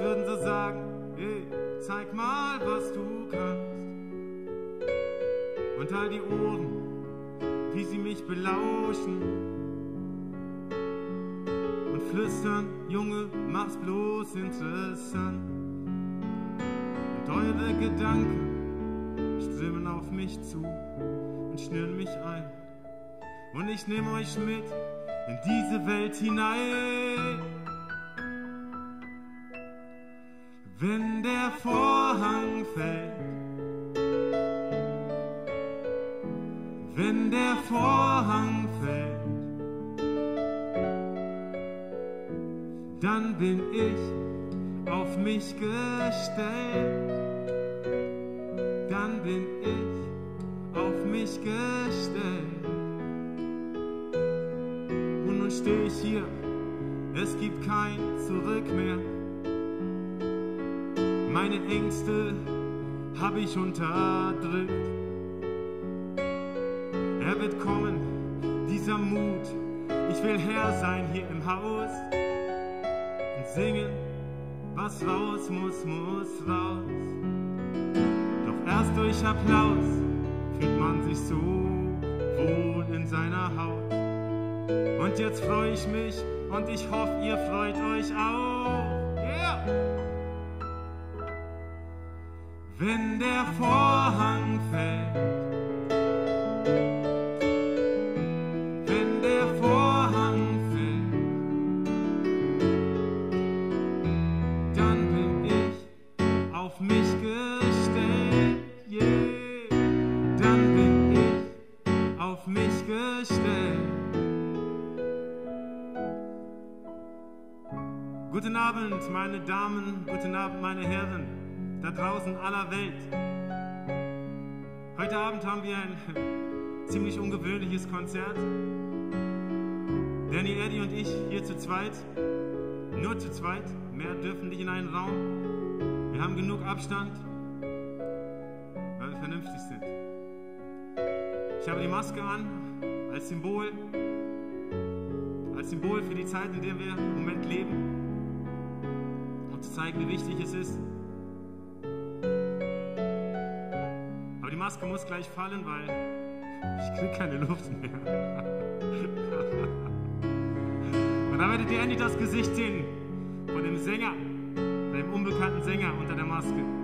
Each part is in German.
Würden sie sagen, hey, zeig mal, was du kannst. Und all die Ohren, wie sie mich belauschen und flüstern, Junge, mach's bloß interessant. Und eure Gedanken strömen auf mich zu und schnüren mich ein. Und ich nehme euch mit in diese Welt hinein. Vorhang fällt, wenn der Vorhang fällt, dann bin ich auf mich gestellt, dann bin ich auf mich gestellt. Und nun stehe ich hier, es gibt kein Zurück mehr. Meine Ängste habe ich unterdrückt. Er wird kommen, dieser Mut. Ich will Herr sein hier im Haus und singen, was raus muss, muss raus. Doch erst durch Applaus fühlt man sich so wohl in seiner Haut. Und jetzt freue ich mich und ich hoffe, ihr freut euch auch. Yeah! Wenn der Vorhang fällt. Wenn der Vorhang fällt, dann bin ich auf mich gestellt. Dann bin ich auf mich gestellt. Guten Abend, meine Damen, guten Abend, meine Herren da draußen aller Welt. Heute Abend haben wir ein ziemlich ungewöhnliches Konzert. Danny, Eddie und ich hier zu zweit, nur zu zweit, mehr dürfen nicht in einen Raum. Wir haben genug Abstand, weil wir vernünftig sind. Ich habe die Maske an als Symbol, als Symbol für die Zeit, in der wir im Moment leben, um zu zeigen, wie wichtig es ist, Maske muss gleich fallen, weil ich kriege keine Luft mehr. Und dann werdet ihr endlich das Gesicht sehen von dem Sänger, dem unbekannten Sänger unter der Maske.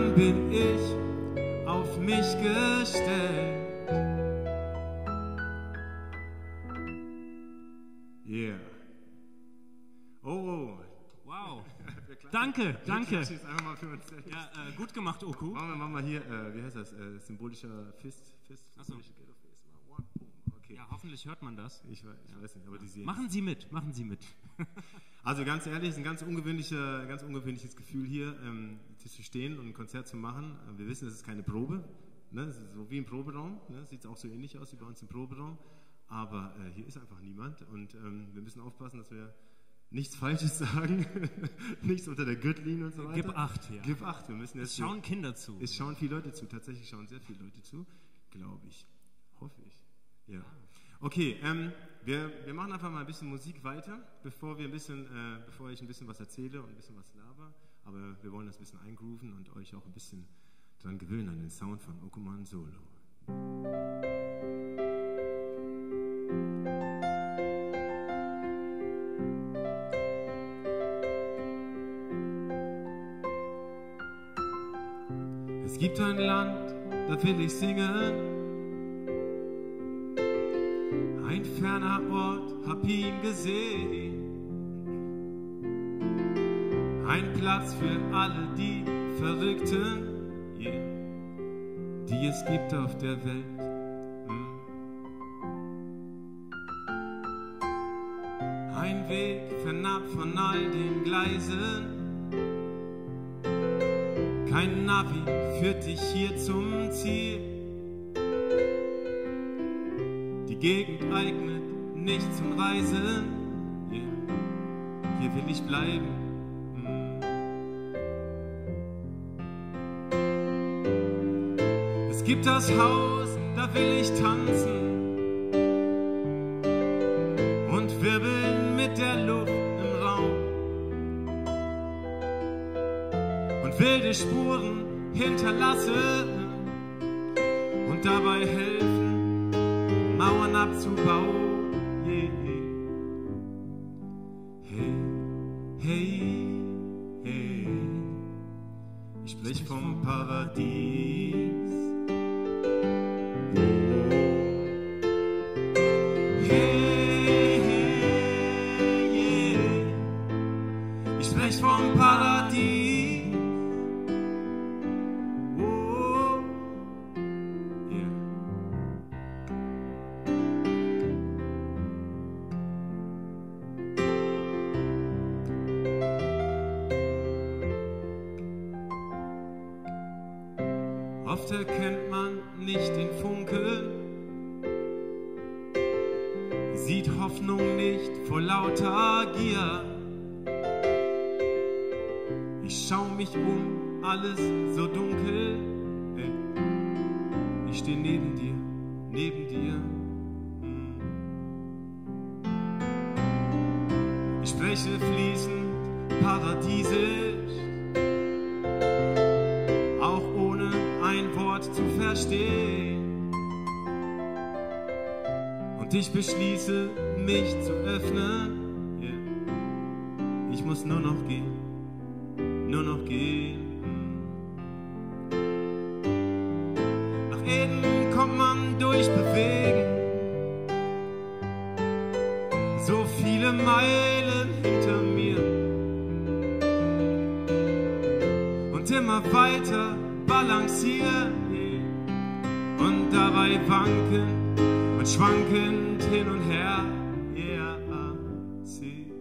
Dann bin ich auf mich gestellt. Yeah. Oh, oh. Wow. Danke, danke. Ja, äh, gut gemacht, Oku. Machen wir, machen wir hier, äh, wie heißt das? Äh, symbolischer Fist? Fist? Ach so. Symbolische Ghetto Fist. One, boom. Okay. Ja, hoffentlich hört man das. Ich, weiß, ich weiß nicht, aber die sehen. Machen Sie mit, machen Sie mit. Also ganz ehrlich, es ist ein ganz, ungewöhnlicher, ganz ungewöhnliches Gefühl hier, ähm, hier zu stehen und ein Konzert zu machen. Äh, Wir wissen, es ist keine Probe. Ne? Es ist so wie im Proberaum. Ne? Sieht auch so ähnlich aus wie bei uns im Proberaum. Aber äh, hier ist einfach niemand und ähm, wir müssen aufpassen, dass wir nichts Falsches sagen, nichts unter der Gürtellinie und so weiter. Gib acht, ja. Gib acht. Wir müssen jetzt Es schauen Kinder zu. Es schauen viele Leute zu, tatsächlich schauen sehr viele Leute zu, glaube ich. Hoffe ich. Ja. Okay, ähm, wir, wir machen einfach mal ein bisschen Musik weiter, bevor, wir ein bisschen, äh, bevor ich ein bisschen was erzähle und ein bisschen was laber. Aber wir wollen das ein bisschen eingrooven und euch auch ein bisschen dran gewöhnen an den Sound von Okuman Solo. Es gibt ein Land, da will ich singen ein ferner Ort, hab ihn gesehen. Ein Platz für alle die Verrückten, die es gibt auf der Welt. Mm. Ein Weg fernab von all den Gleisen. Kein Navi führt dich hier zum Ziel. Gegend eignet nicht zum Reisen. Yeah. Hier will ich bleiben. Hm. Es gibt das Haus, da will ich tanzen und wirbeln mit der Luft im Raum und wilde Spuren hinterlassen und dabei helfen zu bauen. Wind hin und her. Yeah, I see.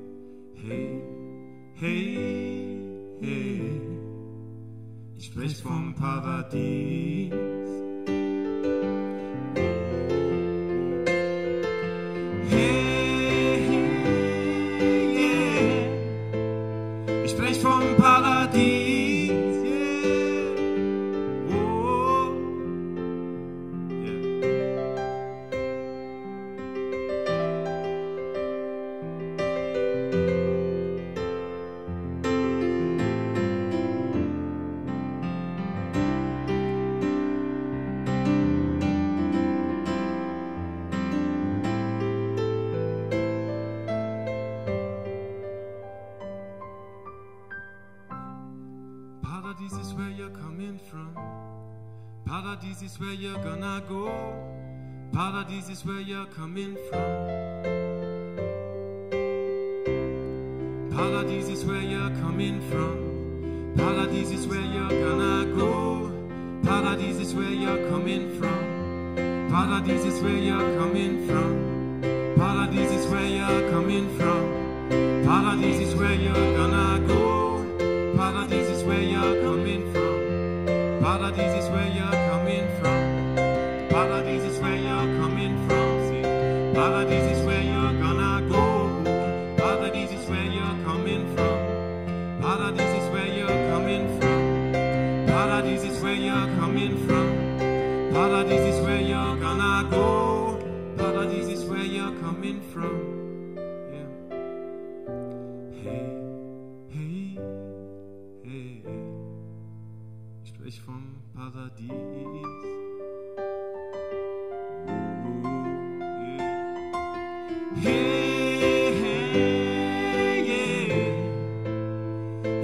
Hey, hey, hey. Ich sprich vom Paradies. where you're coming from.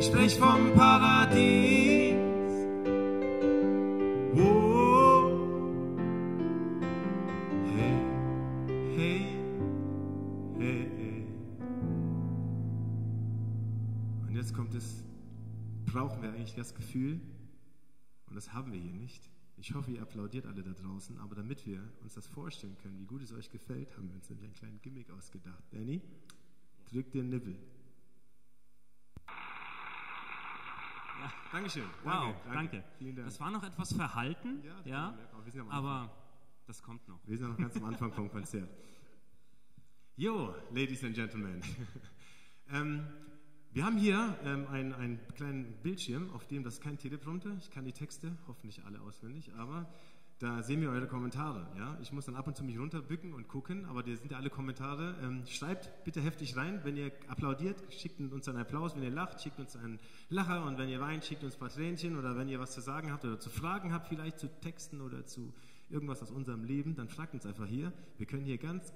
sprich vom Paradies. Oh. Hey, hey, hey, hey. Und jetzt kommt es, brauchen wir eigentlich das Gefühl, und das haben wir hier nicht. Ich hoffe, ihr applaudiert alle da draußen, aber damit wir uns das vorstellen können, wie gut es euch gefällt, haben wir uns nämlich einen kleinen Gimmick ausgedacht. Danny, drück den Nibbel. Dankeschön. Wow, danke. Vielen Dank. Das war noch etwas verhalten, Ja, ja, Anfang. aber das kommt noch. Wir sind noch ganz am Anfang vom Konzert. Jo, Ladies and Gentlemen. ähm, wir haben hier ähm, einen, einen kleinen Bildschirm, auf dem das ist kein Teleprompter. Ich kann die Texte hoffentlich alle auswendig, aber da sehen wir eure Kommentare. Ja? Ich muss dann ab und zu mich runterbücken und gucken, aber da sind ja alle Kommentare. Ähm, schreibt bitte heftig rein, wenn ihr applaudiert, schickt uns einen Applaus, wenn ihr lacht, schickt uns einen Lacher und wenn ihr weint, schickt uns ein paar Tränchen oder wenn ihr was zu sagen habt oder zu Fragen habt, vielleicht zu Texten oder zu irgendwas aus unserem Leben, dann fragt uns einfach hier. Wir können hier ganz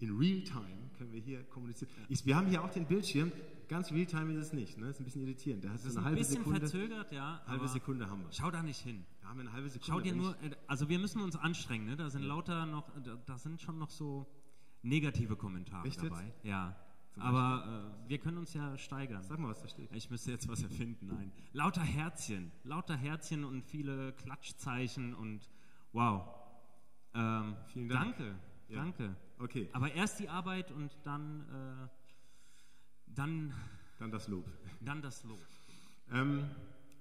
in Realtime können wir hier kommunizieren. Ich, wir haben hier auch den Bildschirm. Ganz Realtime ist es nicht. Ne? Das ist ein bisschen irritierend. Da hast du ein halbe bisschen Sekunde. verzögert, ja. Halbe Sekunde haben wir. Schau da nicht hin. Da haben wir eine halbe Sekunde. Schau dir nur, äh, also wir müssen uns anstrengen, ne? Da sind lauter noch, da, sind schon noch so negative Kommentare Echt jetzt? dabei. Ja. Aber äh, wir können uns ja steigern. Sag mal, was da steht. Ich müsste jetzt was erfinden, nein. Lauter Herzchen, lauter Herzchen und viele Klatschzeichen und wow. Ähm, Vielen Dank. Danke, Ja. danke. Okay, Aber erst die Arbeit und dann, äh, dann, dann das Lob. dann das Lob. Ähm,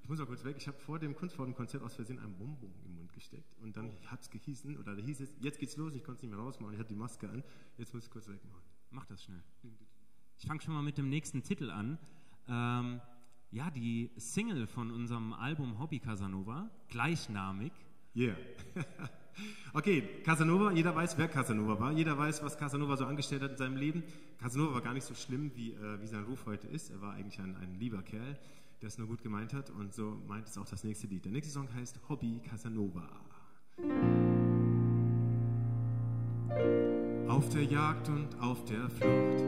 ich muss mal kurz weg. Ich habe vor dem Kunst vor dem Konzert aus Versehen einen Bonbon im Mund gesteckt und dann hat es gehießen oder da hieß es, jetzt geht's los. Ich konnte es nicht mehr rausmachen. Ich hatte die Maske an. Jetzt muss ich kurz wegmachen. Mach das schnell. Ich fange schon mal mit dem nächsten Titel an. Ähm, ja, die Single von unserem Album Hobby Casanova, gleichnamig. Yeah. okay, Casanova, jeder weiß, wer Casanova war. Jeder weiß, was Casanova so angestellt hat in seinem Leben. Casanova war gar nicht so schlimm, wie, äh, wie sein Ruf heute ist. Er war eigentlich ein, ein lieber Kerl, der es nur gut gemeint hat. Und so meint es auch das nächste Lied. Der nächste Song heißt Hobby Casanova. Auf der Jagd und auf der Flucht.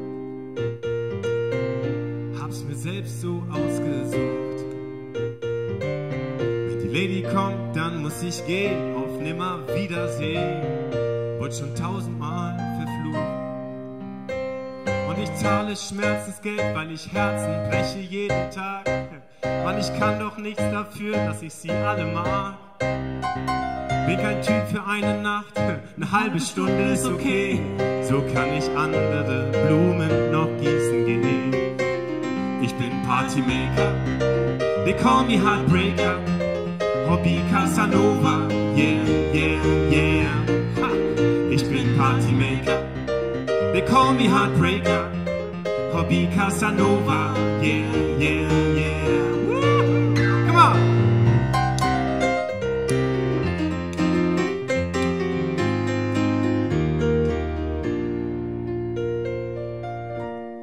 Hab's mir selbst so ausgesucht. Wenn die Lady kommt, dann muss ich gehen. Nimmer Wiedersehen. Wurde schon tausendmal verflucht. Und ich zahle Schmerzensgeld, weil ich Herzen breche jeden Tag. Mann, ich kann doch nichts dafür, dass ich sie alle mag. Bin kein Typ für eine Nacht, eine halbe Stunde ist okay. So kann ich andere Blumen noch gießen gehen. Ich bin Partymaker, they call me Heartbreaker. Hobby Casanova, yeah, yeah, yeah. Ha. Ich bin Partymaker, they call me Heartbreaker. Hobby Casanova, yeah, yeah, yeah. Woo! Come on!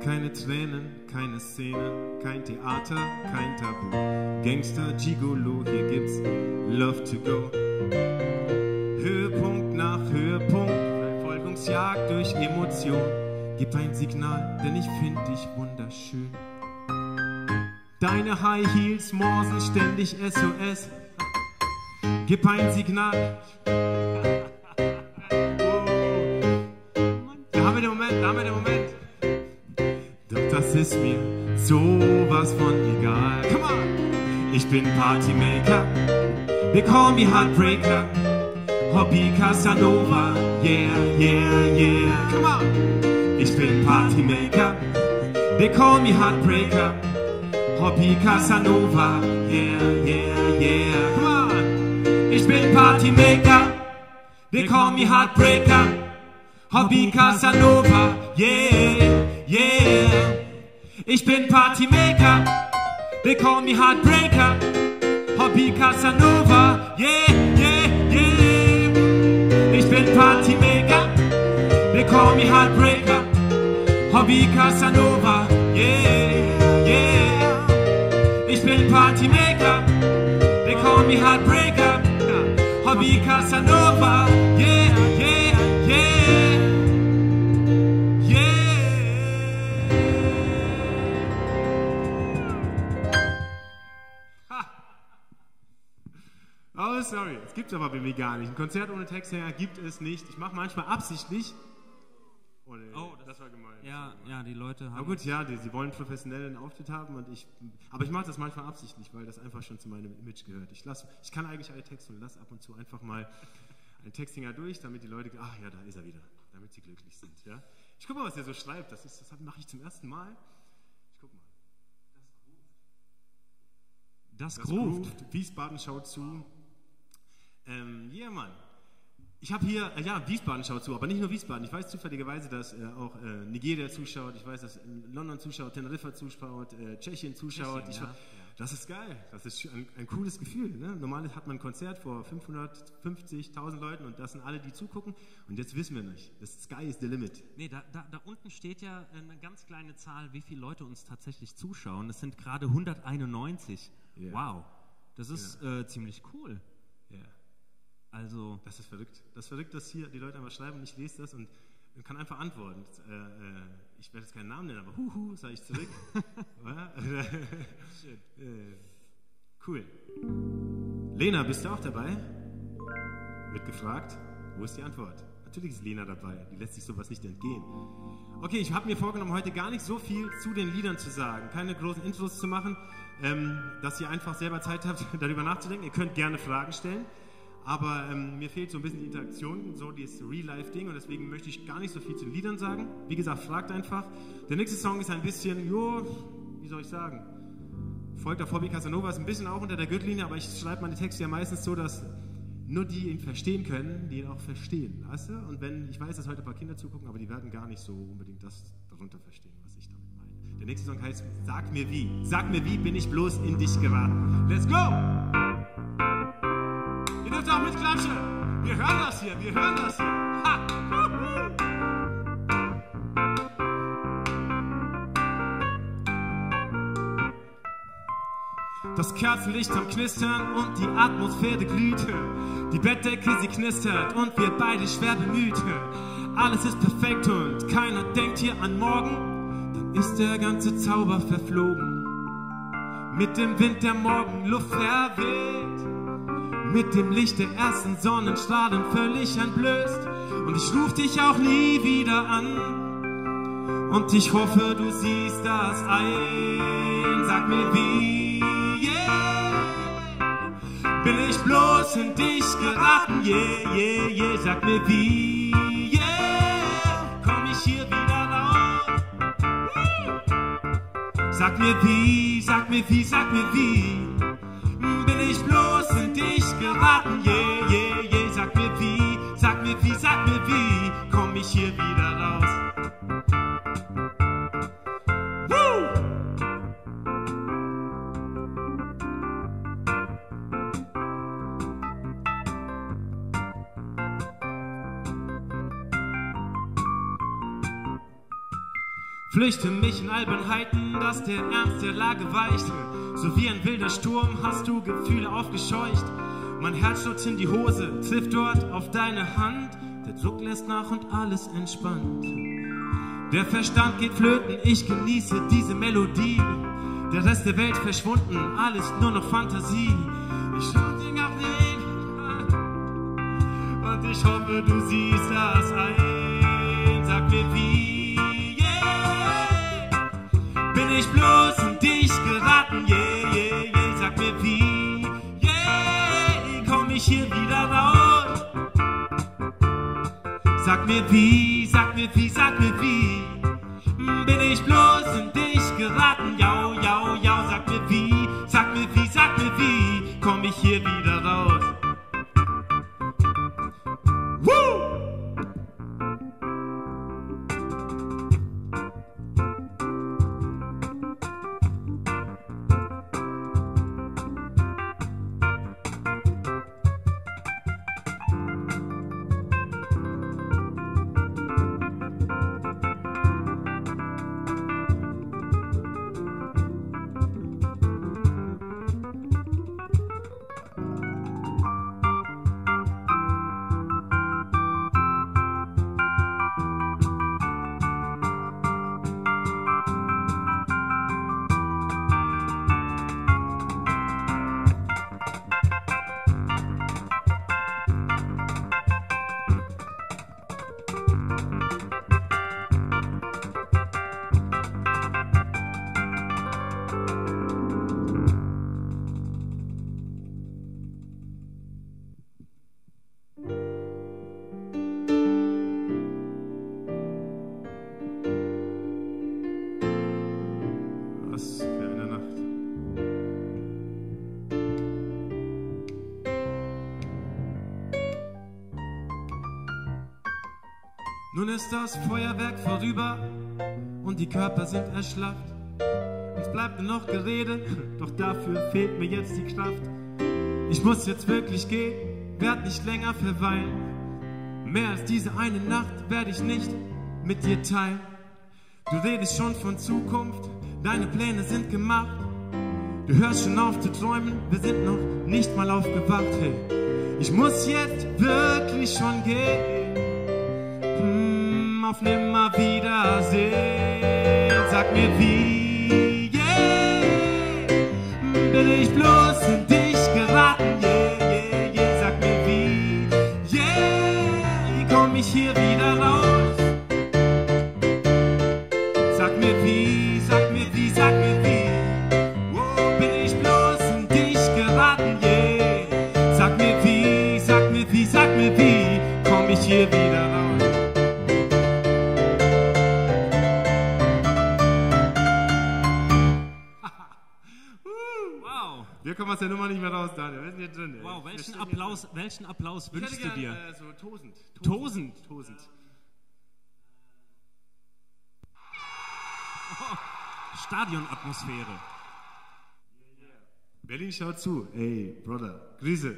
Keine Tränen, keine Szenen, kein Theater, kein Tabu. Gangster, Gigolo, hier gibt's Love to go. Höhepunkt, Verfolgungsjagd durch Emotion. Gib ein Signal, denn ich find dich wunderschön. Deine High Heels morsen ständig SOS. Gib ein Signal. Da haben wir den Moment, da haben wir den Moment. Doch das ist mir sowas von egal. Come on! Ich bin Partymaker. They call me Heartbreaker. Hobby Casanova. Yeah, yeah, yeah. Come on! Ich bin Partymaker. They call me Heartbreaker. Hobby Casanova. Yeah, yeah, yeah. Come on! Ich bin Partymaker. They call me Heartbreaker. Hobby Casanova, yeah, yeah. Ich bin Partymaker, they call me Heartbreaker. Hobby Casanova, yeah, bin Partymaker, they call me Heartbreaker. Hobby Casanova, yeah, yeah. Ich bin Partymaker, they call me Heartbreaker. Hobby Casanova, sorry. Es gibt aber bei mir gar nicht. Ein Konzert ohne Textsänger gibt es nicht. Ich mache manchmal absichtlich. Oh, nee, Oh, das, war gemein. Ja, ja, die Leute haben. Aber gut, ja, die, sie wollen professionellen Auftritt haben und ich, aber ich mache das manchmal absichtlich, weil das einfach schon zu meinem Image gehört. Ich, lass, ich kann eigentlich alle Texte und lasse ab und zu einfach mal einen Textinger durch, damit die Leute, ach ja, da ist er wieder, damit sie glücklich sind. Ja? Ich gucke mal, was er so schreibt. Das, ist, das mache ich zum ersten Mal. Ich guck mal. Das Das groovt. Wiesbaden schaut zu. Ähm, ja, Mann. Ich habe hier, äh, ja, Wiesbaden schaut zu, aber nicht nur Wiesbaden. Ich weiß zufälligerweise, dass äh, auch äh, Nigeria zuschaut. Ich weiß, dass äh, London zuschaut, Teneriffa zuschaut, äh, Tschechien zuschaut. Tschechien, ja, ja. Das ist geil. Das ist ein, ein cooles Gefühl. Ne? Normal hat man ein Konzert vor 550.000 Leuten und das sind alle, die zugucken. Und jetzt wissen wir nicht. Das Sky is the limit. Nee, da, da, da unten steht ja eine ganz kleine Zahl, wie viele Leute uns tatsächlich zuschauen. Das sind gerade 191. Ja. Wow. Das ist äh, ziemlich cool. Ja. Also, Das ist verrückt. Das ist verrückt, dass hier die Leute einfach schreiben und ich lese das und kann einfach antworten. Äh, äh, ich werde jetzt keinen Namen nennen, aber huhu, sage ich zurück. Äh, cool. Lena, bist du auch dabei? Wird gefragt. Wo ist die Antwort? Natürlich ist Lena dabei. Die lässt sich sowas nicht entgehen. Okay, ich habe mir vorgenommen, heute gar nicht so viel zu den Liedern zu sagen. Keine großen Intros zu machen, ähm, dass ihr einfach selber Zeit habt, darüber nachzudenken. Ihr könnt gerne Fragen stellen. Aber ähm, mir fehlt so ein bisschen die Interaktion, so dieses Real-Life-Ding und deswegen möchte ich gar nicht so viel zu den Liedern sagen. Wie gesagt, fragt einfach. Der nächste Song ist ein bisschen, jo, wie soll ich sagen? Folgt auf Hobby Casanova ist ein bisschen auch unter der Gürtellinie, aber ich schreibe meine Texte ja meistens so, dass nur die ihn verstehen können, die ihn auch verstehen, weißt du? Und wenn, ich weiß, dass heute ein paar Kinder zugucken, aber die werden gar nicht so unbedingt das darunter verstehen, was ich damit meine. Der nächste Song heißt Sag mir wie. Sag mir wie bin ich bloß in dich geraten. Let's go! Dürft auch mitklatschen. Wir hören das hier, wir hören das hier. Ha! Das Kerzenlicht am Knistern und die Atmosphäre glühte. Die Bettdecke, sie knistert und wir beide schwer bemüht. Alles ist perfekt und keiner denkt hier an morgen. Dann ist der ganze Zauber verflogen. Mit dem Wind der Morgenluft verweht. Mit dem Licht der ersten Sonnenstrahlen völlig entblößt. Und ich ruf dich auch nie wieder an. Und ich hoffe, du siehst das ein. Sag mir wie, yeah. Bin ich bloß in dich geraten, yeah, yeah, yeah. Sag mir wie, yeah. Komm ich hier wieder raus? Sag mir wie, sag mir wie, sag mir wie. Ich bloß in dich geraten, yeah, yeah, yeah. Sag mir wie, sag mir wie, sag mir wie. Komm ich hier wieder raus? Flüchte mich in Albernheiten, dass der Ernst der Lage weicht. So wie ein wilder Sturm hast du Gefühle aufgescheucht. Mein Herz stürzt in die Hose, trifft dort auf deine Hand. Der Druck lässt nach und alles entspannt. Der Verstand geht flöten, ich genieße diese Melodie. Der Rest der Welt verschwunden, alles nur noch Fantasie. Ich schau dich auf den und ich hoffe, du siehst das ein. Sag mir wie, yeah. Bin ich bloß in dich geraten, hier wieder raus? Sag mir wie, sag mir wie, sag mir wie. Bin ich bloß in dich geraten, jau, jau, jau. Sag mir wie, sag mir wie, sag mir wie. Komm ich hier wieder ist das Feuerwerk vorüber und die Körper sind erschlafft. Es bleibt nur noch Gerede, doch dafür fehlt mir jetzt die Kraft. Ich muss jetzt wirklich gehen, werd nicht länger verweilen. Mehr als diese eine Nacht werde ich nicht mit dir teilen. Du redest schon von Zukunft, deine Pläne sind gemacht. Du hörst schon auf zu träumen, wir sind noch nicht mal aufgewacht. Hey, ich muss jetzt wirklich schon gehen. Auf nimmer Wiedersehen. Sag mir wie, Applaus, welchen Applaus wünschst hätte du gern, dir? Äh, so Tosend. Tosend? Tosend. Stadionatmosphäre. Berlin schaut zu. Ey, Brother, Grüße.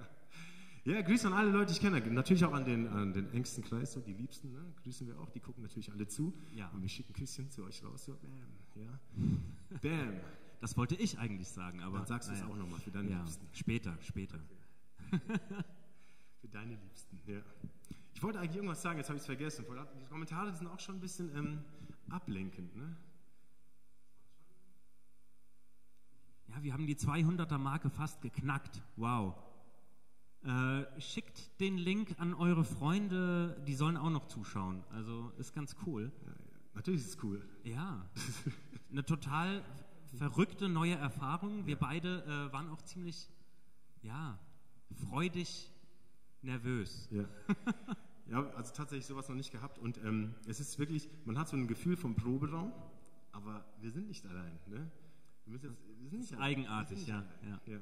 ja, Grüße an alle Leute, die ich kenne. Natürlich auch an den, an den engsten Kreis, so die Liebsten. Ne? Grüßen wir auch. Die gucken natürlich alle zu. Ja. Und wir schicken Küsschen zu euch raus. So, bam. Ja. Bam. Das wollte ich eigentlich sagen, aber Dann sagst du es naja. auch nochmal für deine Ja, Liebsten. später, später. Für deine Liebsten, ja. Ich wollte eigentlich irgendwas sagen, jetzt habe ich es vergessen. Die Kommentare sind auch schon ein bisschen ähm, ablenkend. Ne? Ja, wir haben die 200er Marke fast geknackt. Wow. Äh, schickt den Link an eure Freunde, die sollen auch noch zuschauen. Also ist ganz cool. Ja, ja. Natürlich ist es cool. Ja, eine total verrückte neue Erfahrung. Wir beide äh, waren auch ziemlich, ja, freudig nervös. Ja. ja, also tatsächlich sowas noch nicht gehabt. Und ähm, es ist wirklich, man hat so ein Gefühl vom Proberaum, aber wir sind nicht allein. Ne? Wir, jetzt, wir sind nicht allein. eigenartig, sind ja, nicht allein. ja. ja.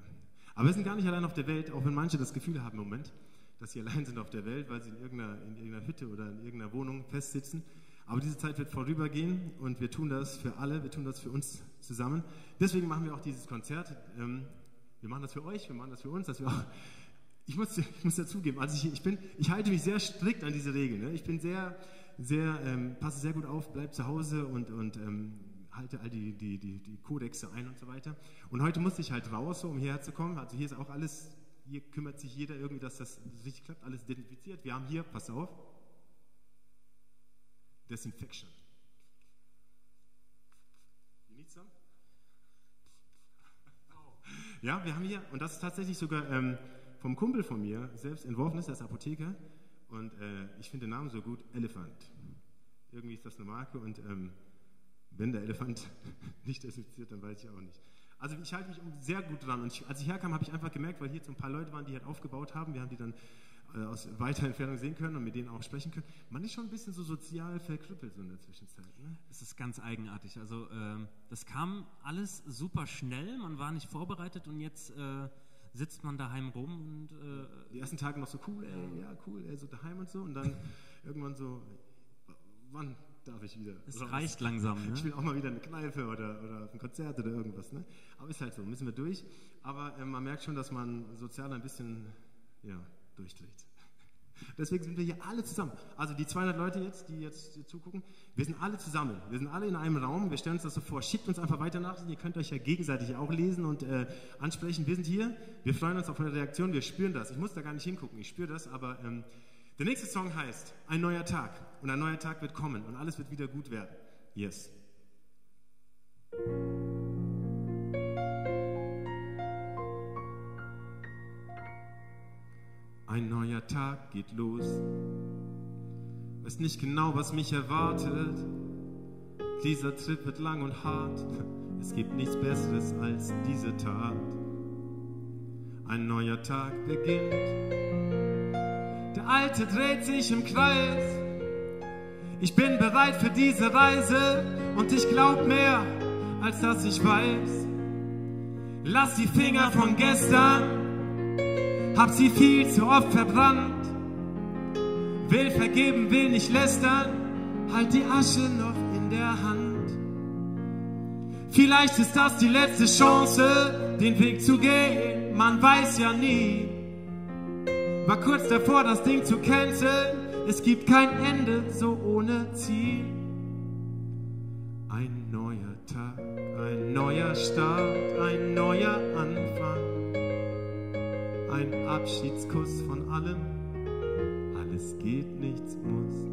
Aber wir sind gar nicht allein auf der Welt, auch wenn manche das Gefühl haben im Moment, dass sie allein sind auf der Welt, weil sie in irgendeiner, in irgendeiner Hütte oder in irgendeiner Wohnung festsitzen. Aber diese Zeit wird vorübergehen und wir tun das für alle, wir tun das für uns zusammen. Deswegen machen wir auch dieses Konzert. Ähm, wir machen das für euch, wir machen das für uns, dass wir auch ich muss, ich muss dazugeben, also ich, ich, bin, ich halte mich sehr strikt an diese Regeln. Ne? Ich bin sehr, sehr, ähm, passe sehr gut auf, bleib zu Hause und, und ähm, halte all die, die, die, die Kodexe ein und so weiter. Und heute musste ich halt raus, so, um hierher zu kommen. Also hier ist auch alles, hier kümmert sich jeder irgendwie, dass das richtig klappt, alles desinfiziert. Wir haben hier, pass auf, Desinfection. Ja, wir haben hier, und das ist tatsächlich sogar ähm, vom Kumpel von mir selbst entworfen, ist, ist Apotheker. Und äh, ich finde den Namen so gut, Elefant. Irgendwie ist das eine Marke und ähm, wenn der Elefant nicht desinfiziert, dann weiß ich auch nicht. Also ich halte mich sehr gut dran. Und ich, als ich herkam, habe ich einfach gemerkt, weil hier so ein paar Leute waren, die halt aufgebaut haben, wir haben die dann äh, aus weiter Entfernung sehen können und mit denen auch sprechen können. Man ist schon ein bisschen so sozial verkrüppelt so in der Zwischenzeit. Ne? Es ist ganz eigenartig. Also ähm, das kam alles super schnell, man war nicht vorbereitet und jetzt äh, sitzt man daheim rum und äh, Die ersten Tage noch so cool, ey, ja cool, ey, so daheim und so. Und dann irgendwann so, wann darf ich wieder? es raus? reicht langsam. Ich Ne? will auch mal wieder eine Kneipe oder, oder auf ein Konzert oder irgendwas. Ne? Aber ist halt so, müssen wir durch. Aber ähm, man merkt schon, dass man sozial ein bisschen ja, durchdreht. Deswegen sind wir hier alle zusammen. Also die 200 Leute jetzt, die jetzt hier zugucken, wir sind alle zusammen. Wir sind alle in einem Raum. Wir stellen uns das so vor. Schickt uns einfach weiter Nachrichten. Ihr könnt euch ja gegenseitig auch lesen und äh, ansprechen. Wir sind hier. Wir freuen uns auf eure Reaktion. Wir spüren das. Ich muss da gar nicht hingucken. Ich spüre das. Aber ähm, der nächste Song heißt Ein neuer Tag. Und ein neuer Tag wird kommen. Und alles wird wieder gut werden. Yes. Ein neuer Tag geht los. Weiß nicht genau, was mich erwartet. Dieser Trip wird lang und hart. Es gibt nichts Besseres als diese Tat. Ein neuer Tag beginnt. Der alte dreht sich im Kreis. Ich bin bereit für diese Reise und ich glaub mehr, als dass ich weiß. Lass die Finger von gestern hab sie viel zu oft verbrannt. will vergeben, will nicht lästern, halt die Asche noch in der Hand. Vielleicht ist das die letzte Chance, den Weg zu gehen, man weiß ja nie. War kurz davor, das Ding zu canceln, es gibt kein Ende so ohne Ziel. Ein neuer Tag, ein neuer Start, ein neuer Anfang. Ein Abschiedskuss von allem, alles geht, nichts muss.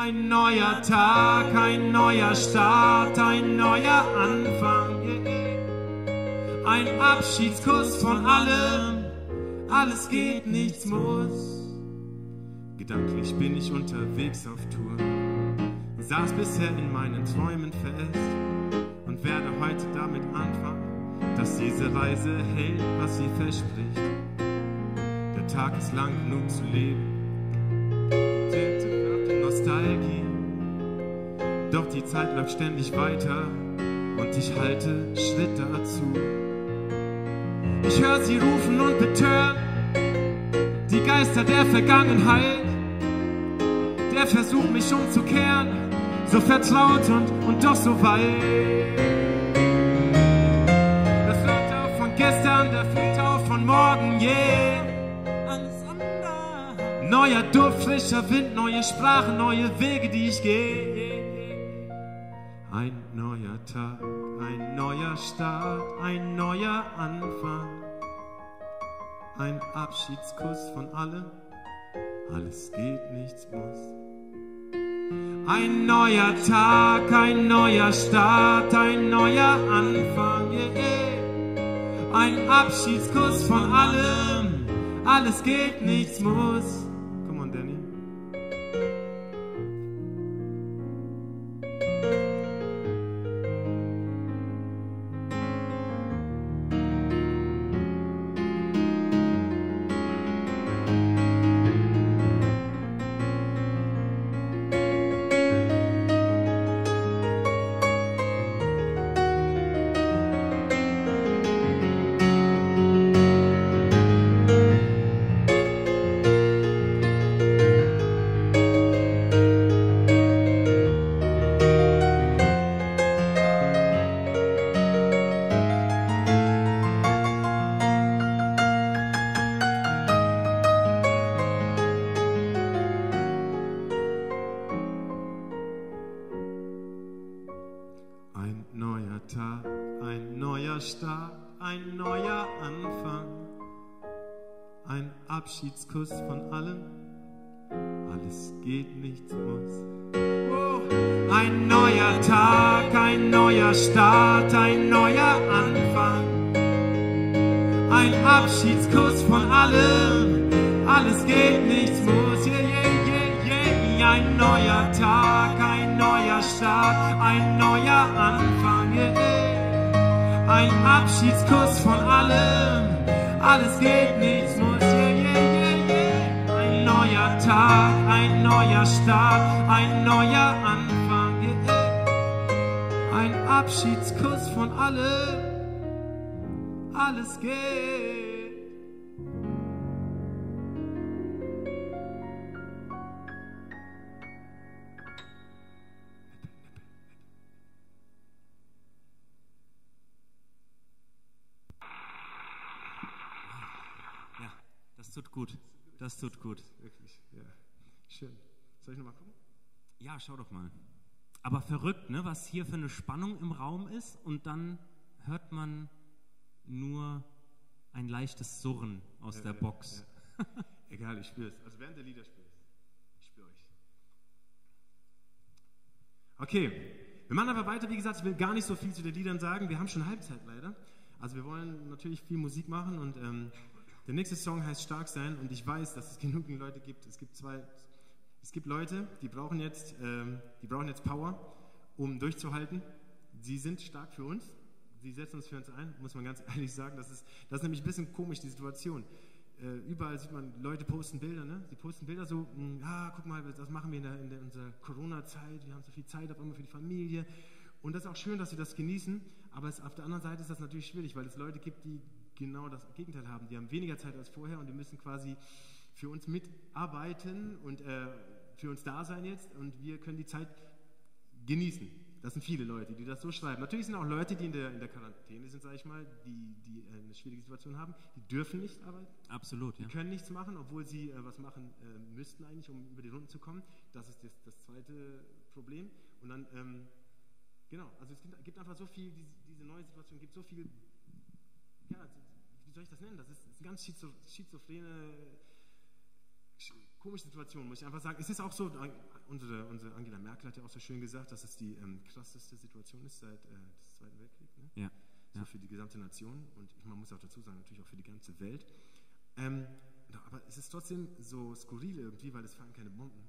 Ein neuer Tag, ein neuer Start, ein neuer Anfang. Ein Abschiedskuss von allem, alles geht, nichts muss. Gedanklich bin ich unterwegs auf Tour, saß bisher in meinen Träumen fest und werde heute damit anfangen, dass diese Reise hält, was sie verspricht. Der Tag ist lang genug zu leben. Nostalgie. Doch die Zeit läuft ständig weiter und ich halte Schritt dazu. Ich höre sie rufen und betören, die Geister der Vergangenheit. Der Versuch, mich umzukehren, so vertraut und, und doch so weit. Gestern, der auf von morgen, yeah. Neuer Duft, frischer Wind, neue Sprachen, neue Wege, die ich gehe. Ein neuer Tag, ein neuer Start, ein neuer Anfang. Ein Abschiedskuss von allem, alles geht, nichts muss. Ein neuer Tag, ein neuer Start, ein neuer Anfang. Yeah. Ein Abschiedskuss von allem, alles geht, nichts muss. Abschiedskuss von allem. Alles geht, nichts muss. Oh, ein neuer Tag, ein neuer Start, ein neuer Anfang. Ein Abschiedskuss von allem. Alles geht, nichts muss. Yeah, yeah, yeah. Ein neuer Tag, ein neuer Start, ein neuer Anfang. Ein Abschiedskuss von allem. Alles geht, nichts Tag, ein neuer Start, ein neuer Anfang. Ein Abschiedskuss von allem, alles geht. Ja, das tut gut. Das tut gut. Soll ich nochmal gucken? Ja, schau doch mal. Aber verrückt, ne, was hier für eine Spannung im Raum ist und dann hört man nur ein leichtes Surren aus ja, der ja, Box. Ja. Egal, ich spüre es. Also während der Lieder spüre ich spüre euch. Okay, wir machen aber weiter. Wie gesagt, ich will gar nicht so viel zu den Liedern sagen. Wir haben schon Halbzeit leider. Also wir wollen natürlich viel Musik machen und ähm, der nächste Song heißt Stark sein und ich weiß, dass es genügend Leute gibt. Es gibt zwei, es gibt Leute, die brauchen jetzt, ähm, die brauchen jetzt Power, um durchzuhalten. Sie sind stark für uns. Sie setzen uns für uns ein, muss man ganz ehrlich sagen. Das ist, das ist nämlich ein bisschen komisch, die Situation. Äh, überall sieht man, Leute posten Bilder, ne? Sie posten Bilder so, hm, ah, guck mal, das machen wir in, der, in, der, unserer Corona-Zeit, wir haben so viel Zeit auf einmal für die Familie. Und das ist auch schön, dass sie das genießen, aber es, auf der anderen Seite ist das natürlich schwierig, weil es Leute gibt, die genau das Gegenteil haben. Die haben weniger Zeit als vorher und die müssen quasi für uns mitarbeiten und äh, für uns da sein jetzt und wir können die Zeit genießen. Das sind viele Leute, die das so schreiben. Natürlich sind auch Leute, die in der, in der Quarantäne sind, sage ich mal, die, die äh, eine schwierige Situation haben, die dürfen nicht arbeiten. Absolut, Die ja. können nichts machen, obwohl sie äh, was machen äh, müssten eigentlich, um über die Runden zu kommen. Das ist das, das zweite Problem. Und dann, ähm, genau, also es gibt, gibt einfach so viel, diese, diese neue Situation gibt so viel, ja, wie soll ich das nennen? Das ist, ist eine ganz schizo, schizophrene, sch- komische Situation, muss ich einfach sagen. Es ist auch so, äh, unsere, unsere Angela Merkel hat ja auch so schön gesagt, dass es die ähm, krasseste Situation ist seit äh, des Zweiten Weltkriegs. Ne? Ja. so Ja. für die gesamte Nation und man muss auch dazu sagen, natürlich auch für die ganze Welt. Ähm, aber es ist trotzdem so skurril irgendwie, weil es fallen keine Bomben.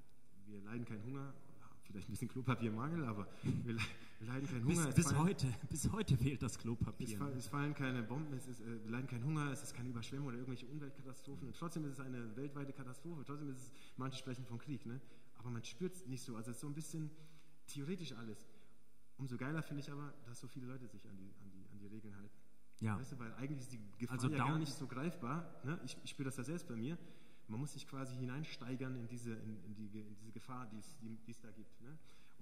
Wir leiden keinen Hunger, vielleicht ein bisschen Klopapiermangel, aber wir, le wir leiden keinen Bis, Hunger. Es bis fallen- heute, bis heute fehlt das es, Klopapier. fall, es fallen keine Bomben, es ist, äh, wir leiden keinen Hunger, es ist keine Überschwemmung oder irgendwelche Umweltkatastrophen. Und trotzdem ist es eine weltweite Katastrophe. Trotzdem ist es, manche sprechen von Krieg, ne? aber man spürt es nicht so. Also es ist so ein bisschen theoretisch alles. Umso geiler finde ich aber, dass so viele Leute sich an die, an die, an die Regeln halten. Ja. Weißt du, weil eigentlich ist die Gefahr Also ja gar nicht so greifbar. Ne? Ich, ich spüre das ja selbst bei mir. Man muss sich quasi hineinsteigern in diese, in, in die, in diese Gefahr, die es, die, die es da gibt. Ne?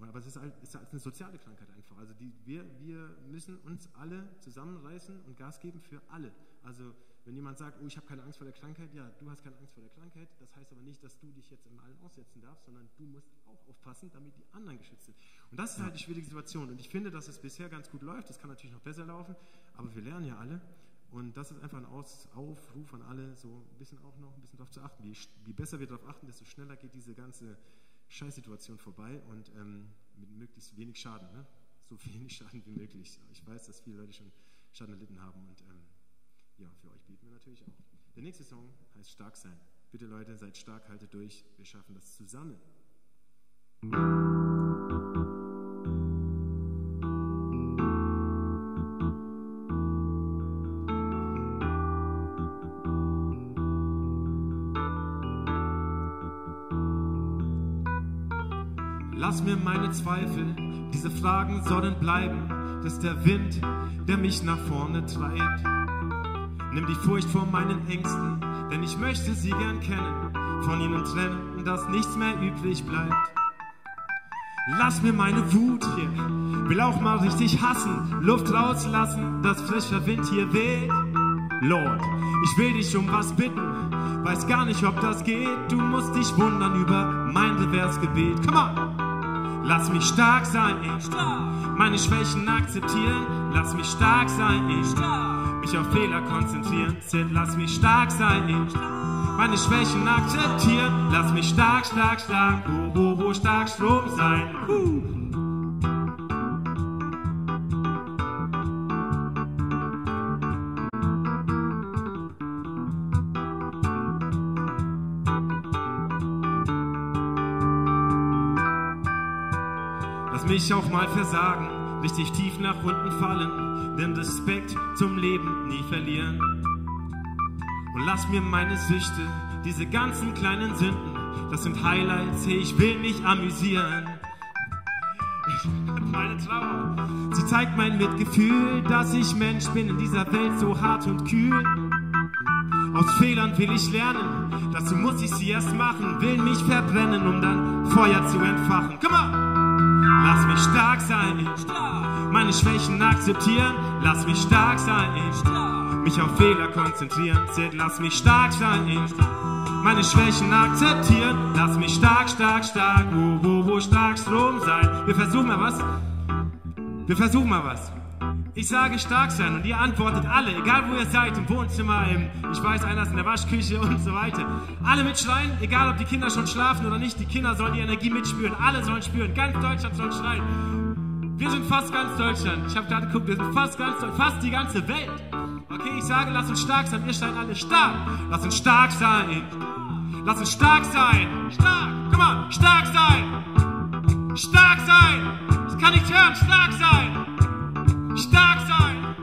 Aber es ist, halt, ist halt eine soziale Krankheit einfach. Also die, wir, wir müssen uns alle zusammenreißen und Gas geben für alle. Also wenn jemand sagt, oh, ich habe keine Angst vor der Krankheit, ja, du hast keine Angst vor der Krankheit. Das heißt aber nicht, dass du dich jetzt im allen aussetzen darfst, sondern du musst auch aufpassen, damit die anderen geschützt sind. Und das ist halt die schwierige Situation. Und ich finde, dass es bisher ganz gut läuft. Das kann natürlich noch besser laufen, aber wir lernen ja alle. Und das ist einfach ein Aus Aufruf an alle, so ein bisschen auch noch ein bisschen darauf zu achten. Je, je besser wir darauf achten, desto schneller geht diese ganze Scheißsituation vorbei und ähm, mit möglichst wenig Schaden. Ne? So wenig Schaden wie möglich. Ich weiß, dass viele Leute schon Schaden erlitten haben und ähm, ja, für euch bieten wir natürlich auch. Der nächste Song heißt Stark sein. Bitte Leute, seid stark, haltet durch. Wir schaffen das zusammen. Lass mir meine Zweifel, diese Fragen sollen bleiben. Das ist der Wind, der mich nach vorne treibt. Nimm die Furcht vor meinen Ängsten, denn ich möchte sie gern kennen. Von ihnen trennen, dass nichts mehr übrig bleibt. Lass mir meine Wut hier, will auch mal richtig hassen, Luft rauslassen, dass frischer Wind hier weht. Lord, ich will dich um was bitten, weiß gar nicht, ob das geht. Du musst dich wundern über mein Reversgebet. Come on! Lass mich stark sein, ich meine Schwächen akzeptieren. Lass mich stark sein, ich mich auf Fehler konzentrieren. Sid, lass mich stark sein, ich meine Schwächen akzeptieren. Lass mich stark, stark, stark, wo, wo, wo stark Strom sein. Huh. Mich auch mal versagen, richtig tief nach unten fallen, den Respekt zum Leben nie verlieren. Und lass mir meine Süchte, diese ganzen kleinen Sünden, das sind Highlights, hey, ich will mich amüsieren. Meine Trauer, sie zeigt mein Mitgefühl, dass ich Mensch bin in dieser Welt so hart und kühl. Aus Fehlern will ich lernen, dazu muss ich sie erst machen, will mich verbrennen, um dann Feuer zu entfachen. Come on! Stark sein, meine Schwächen akzeptieren. Lass mich stark sein, ich mich auf Fehler konzentrieren. Zählt, lass mich stark sein, meine Schwächen akzeptieren. Lass mich stark, stark, stark, wo, wo, wo stark Strom sein. Wir versuchen mal was. Wir versuchen mal was. Ich sage stark sein und ihr antwortet alle, egal wo ihr seid, im Wohnzimmer, im, ich weiß, einer ist in der Waschküche und so weiter. Alle mitschreien, egal ob die Kinder schon schlafen oder nicht, die Kinder sollen die Energie mitspüren, alle sollen spüren, ganz Deutschland soll schreien. Wir sind fast ganz Deutschland. Ich habe gerade geguckt, wir sind fast ganz fast die ganze Welt. Okay, ich sage, lass uns stark sein, ihr seid alle stark. Lass uns stark sein. Lass uns stark sein. Stark, komm on, stark sein. Stark sein. Ich kann nicht hören, stark sein. Stark sein!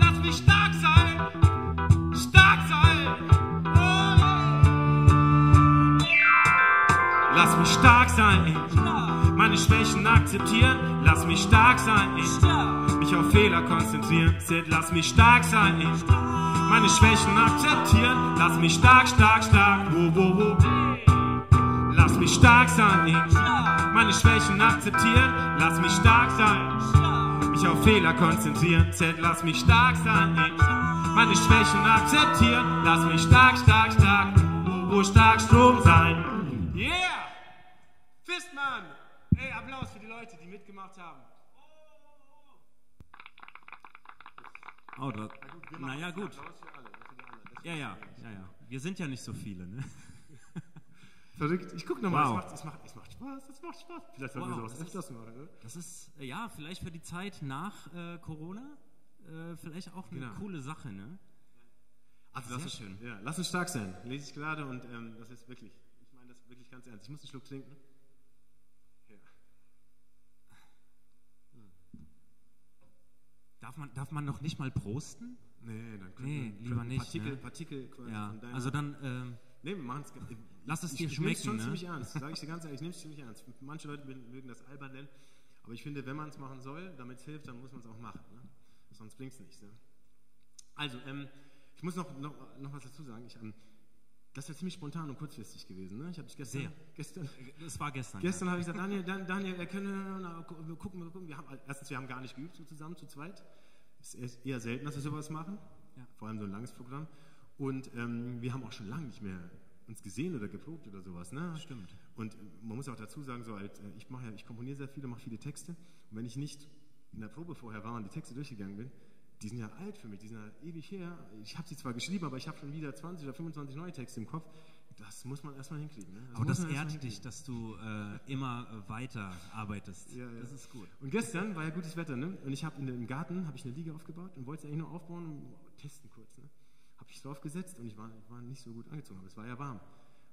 Lass mich stark sein! Stark sein! Oh. Lass mich stark sein! Meine Schwächen akzeptieren. Lass mich stark sein! Ich mich auf Fehler konzentrieren. Sid, lass mich stark sein! Meine Schwächen akzeptieren, lass mich stark, stark, stark. Wo, wo, wo. Lass mich stark sein. Meine Schwächen akzeptieren, lass mich stark sein. Mich auf Fehler konzentrieren, Z, lass mich stark sein. Meine Schwächen akzeptieren, lass mich stark, stark, stark. Wo, stark Strom sein. Yeah! Fistmann! Ey, Applaus für die Leute, die mitgemacht haben. Oh, da, naja, gut. Ja, ja, ja, ja. Wir sind ja nicht so viele, ne? Verrückt. Ich guck nochmal, Wow. es, macht, es, macht, es macht Spaß, es macht Spaß. Vielleicht sollten Wow, wir sowas das ist- öfters machen, ne? Das ist, äh, ja, vielleicht für die Zeit nach äh, Corona, äh, vielleicht auch eine Genau. coole Sache, ne? Also Sehr lass uns, schön. Ja, lass uns stark sein. Lese ich gerade und ähm, das ist wirklich, ich meine das wirklich ganz ernst. Ich muss einen Schluck trinken. Ja. Darf man, darf man noch nicht mal prosten? Nee, dann können Nee, wir- lieber können nicht, Partikel, ne? Partikel quasi Ja, von deiner- also dann, ähm, Nee, wir machen es. Lass es ich, dir ich schmecken, schon ne? ziemlich ernst, sage ich dir ganz ehrlich, ich nehme es ziemlich ernst. Manche Leute mögen das albern nennen, aber ich finde, wenn man es machen soll, damit es hilft, dann muss man es auch machen. Ne? Sonst bringt es nichts. Ne? Also, ähm, ich muss noch, noch, noch was dazu sagen. Ich, ähm, das ist ja ziemlich spontan und kurzfristig gewesen. Ne? Ich habe dich gestern, Sehr. gestern, es war gestern. gestern habe ich gesagt, Daniel, Dan, Daniel, äh, können wir gucken, wir gucken. Wir haben, erstens, wir haben gar nicht geübt so zusammen, zu zweit. Es ist eher selten, dass wir sowas machen. Ja. Vor allem so ein langes Programm. Und ähm, wir haben auch schon lange nicht mehr uns gesehen oder geprobt oder sowas. Ne? Stimmt. Und man muss auch dazu sagen, so als, äh, ich mache ja, ich komponiere sehr viele, mache viele Texte. Und wenn ich nicht in der Probe vorher war und die Texte durchgegangen bin, die sind ja alt für mich, die sind ja ewig her. Ich habe sie zwar geschrieben, aber ich habe schon wieder 20 oder 25 neue Texte im Kopf. Das muss man erstmal hinkriegen. Ne? Aber das man erstmal ehrt dich, dass du äh, immer äh, weiter arbeitest. Ja, ja. Das ist gut. Und gestern war ja gutes Wetter, ne? Und ich habe im Garten habe ich eine Liege aufgebaut und wollte sie eigentlich nur aufbauen und testen kurz? Habe ich draufgesetzt und ich war, ich war nicht so gut angezogen, aber es war ja warm.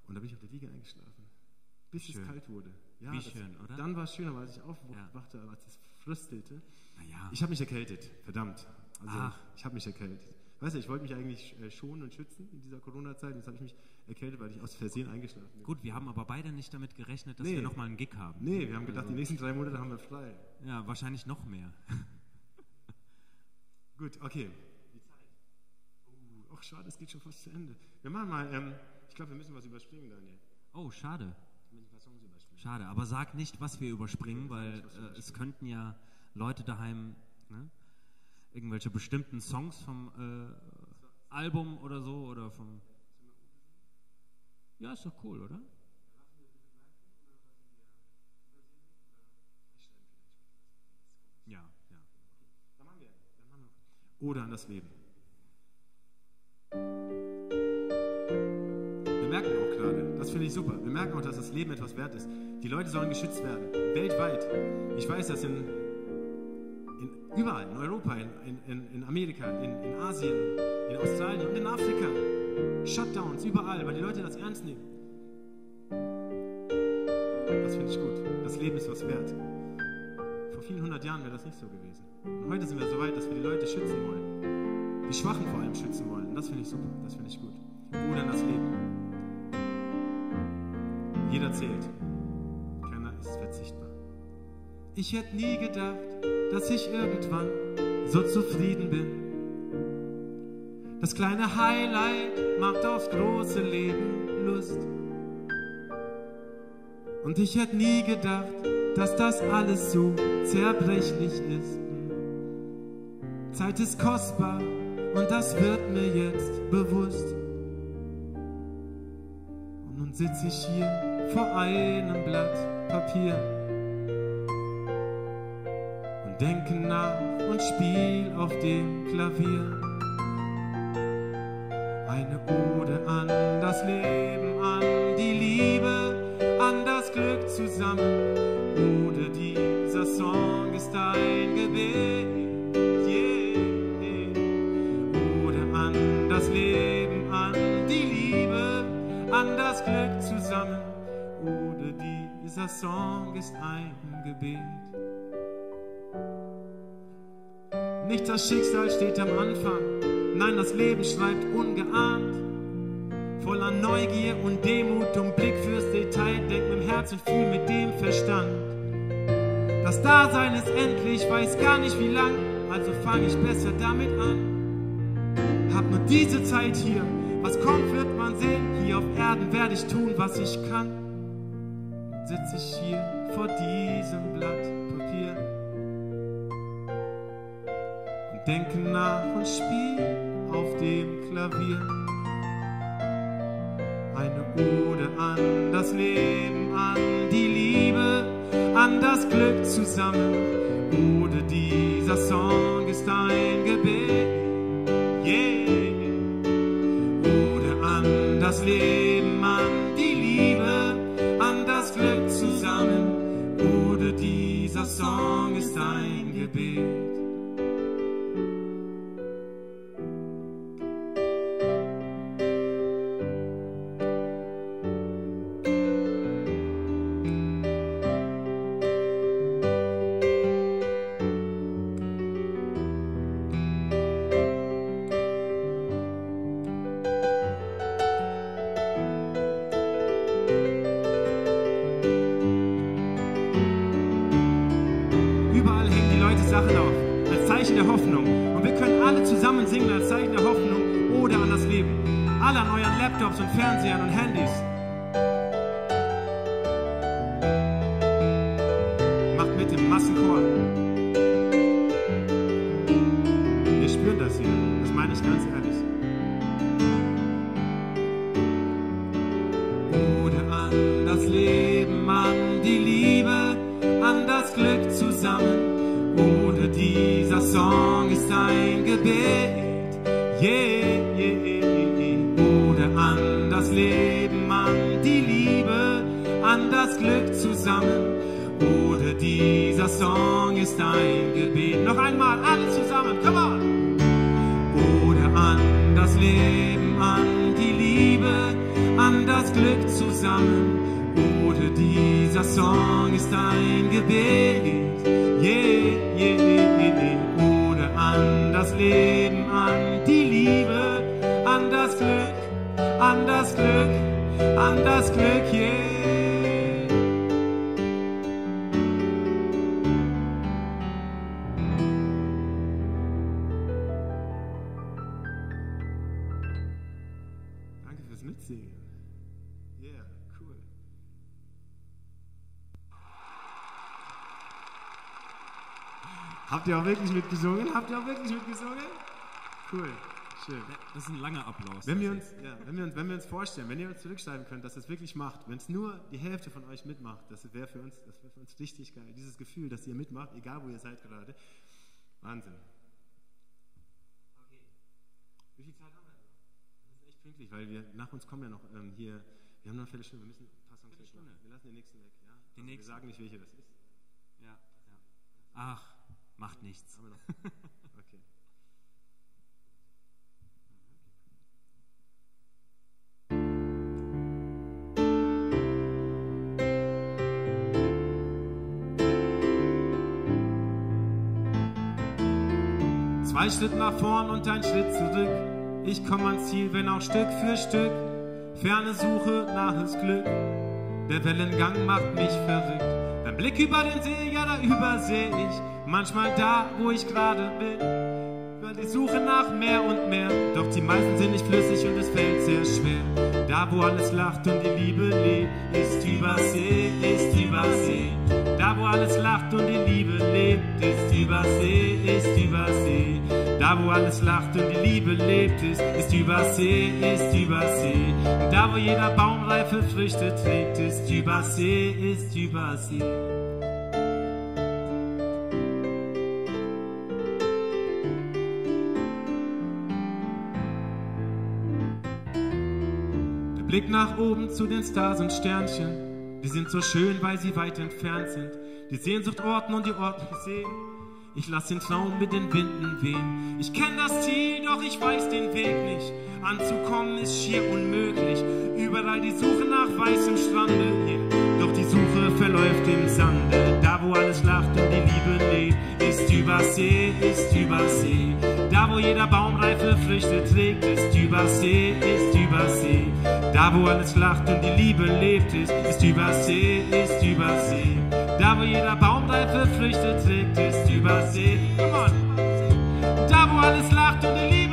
Und da bin ich auf der Liege eingeschlafen, bis Schön. es kalt wurde. Ja, Wie das, schön, oder? Dann war es schöner, weil ich aufwachte, Ja. als es fröstelte. Naja, Ich habe mich erkältet, verdammt. Also Ach. ich habe mich erkältet. Weißt du, ich wollte mich eigentlich äh, schonen und schützen in dieser Corona-Zeit. Jetzt habe ich mich erkältet, weil ich aus Versehen eingeschlafen bin. gut, wir haben aber beide nicht damit gerechnet, dass Nee. wir nochmal einen Gig haben. Nee, wir haben gedacht, die nächsten drei Monate haben wir frei. Ja, wahrscheinlich noch mehr. Gut, okay. Ach, schade, es geht schon fast zu Ende. Wir machen mal, ähm, ich glaube, wir müssen was überspringen, Daniel. Oh, schade. Schade, aber sag nicht, was wir überspringen, weil äh, es könnten ja Leute daheim ne, irgendwelche bestimmten Songs vom äh, Album oder so oder vom. Ja, ist doch cool, oder? Ja, ja. Oder an das Leben. Wir merken auch gerade, das finde ich super, wir merken auch, dass das Leben etwas wert ist. Die Leute sollen geschützt werden, weltweit. Ich weiß, dass in, in überall, in Europa, in, in, in Amerika, in, in Asien, in Australien und in Afrika, Shutdowns, überall, weil die Leute das ernst nehmen. Das finde ich gut. Das Leben ist was wert. Vor vielen hundert Jahren wäre das nicht so gewesen. Und heute sind wir so weit, dass wir die Leute schützen wollen. Die Schwachen vor allem schützen wollen. Das finde ich super, das finde ich gut. Oder das Leben. Jeder zählt. Keiner ist verzichtbar. Ich hätte nie gedacht, dass ich irgendwann so zufrieden bin. Das kleine Highlight macht aufs große Leben Lust. Und ich hätte nie gedacht, dass das alles so zerbrechlich ist. Zeit ist kostbar und das wird mir jetzt bewusst. Und nun sitze ich hier vor einem Blatt Papier und denke nach und spiel auf dem Klavier. Eine Ode an dieser Song ist ein Gebet. Nicht das Schicksal steht am Anfang, nein, das Leben schreibt ungeahnt. Voller Neugier und Demut und Blick fürs Detail, denk mit dem Herz und fühl mit dem Verstand. Das Dasein ist endlich, weiß gar nicht wie lang, also fang ich besser damit an. hab nur diese Zeit hier. Was kommt, wird man sehen. Hier auf Erden werde ich tun, was ich kann. Sitze ich hier vor diesem Blatt Papier und denke nach und spiel auf dem Klavier. Eine Ode an das Leben, an die Liebe, an das Glück zusammen. Ode, dieser Song ist ein Gebet. Yeah. Ode an das Leben, Song wirklich mitgesungen? Habt ihr auch wirklich mitgesungen? Cool, schön. Das ist ein langer Applaus. Wenn wir, uns, ja, wenn, wir uns, wenn wir uns vorstellen, wenn ihr uns zurückschreiben könnt, dass es wirklich macht, wenn es nur die Hälfte von euch mitmacht, das wäre für, uns, das wär für uns richtig geil. Dieses Gefühl, dass ihr mitmacht, egal wo ihr seid gerade. Wahnsinn. Okay. Wie viel Zeit haben wir? Das ist echt pünktlich, weil wir nach uns kommen ja noch ähm, hier. Wir haben noch eine Viertelstunde, wir müssen ein paar Songs Viertelstunde. Wir lassen den nächsten weg. Ja? Den Also nächsten. Wir sagen nicht, welche das ist. Ja, ja. Ach, macht nichts. Okay. Zwei Schritt nach vorn und ein Schritt zurück. Ich komm ans Ziel, wenn auch Stück für Stück. Ferne Suche, nahes Glück. Der Wellengang macht mich verrückt. Beim Blick über den See, ja, da überseh ich manchmal da, wo ich gerade bin. Die Suche nach mehr und mehr, doch die meisten sind nicht flüssig und es fällt sehr schwer. Da, wo alles lacht und die Liebe lebt, ist Übersee, ist Übersee. Da, wo alles lacht und die Liebe lebt, ist Übersee, ist Übersee. Da, wo alles lacht und die Liebe lebt, ist, ist Übersee, ist Übersee. Da, wo jeder Baum reife Früchte trägt, ist Übersee, ist Übersee. Blick nach oben zu den Stars und Sternchen, die sind so schön, weil sie weit entfernt sind. Die Sehnsucht orten und die Orte sehen. Ich lass den Traum mit den Winden wehen. Ich kenn das Ziel, doch ich weiß den Weg nicht. Anzukommen ist schier unmöglich. Überall die Suche nach weißem Strande. Yeah. Verläuft im Sande. Da, wo alles lacht und die Liebe lebt, ist Übersee, ist Übersee. Da, wo jeder Baum reife Früchte trägt, ist Übersee, ist Übersee. Da, wo alles lacht und die Liebe lebt, ist, ist Übersee, ist Übersee. Da, wo jeder Baum reife Früchte trägt, ist Übersee. Come on. Da, wo alles lacht und die Liebe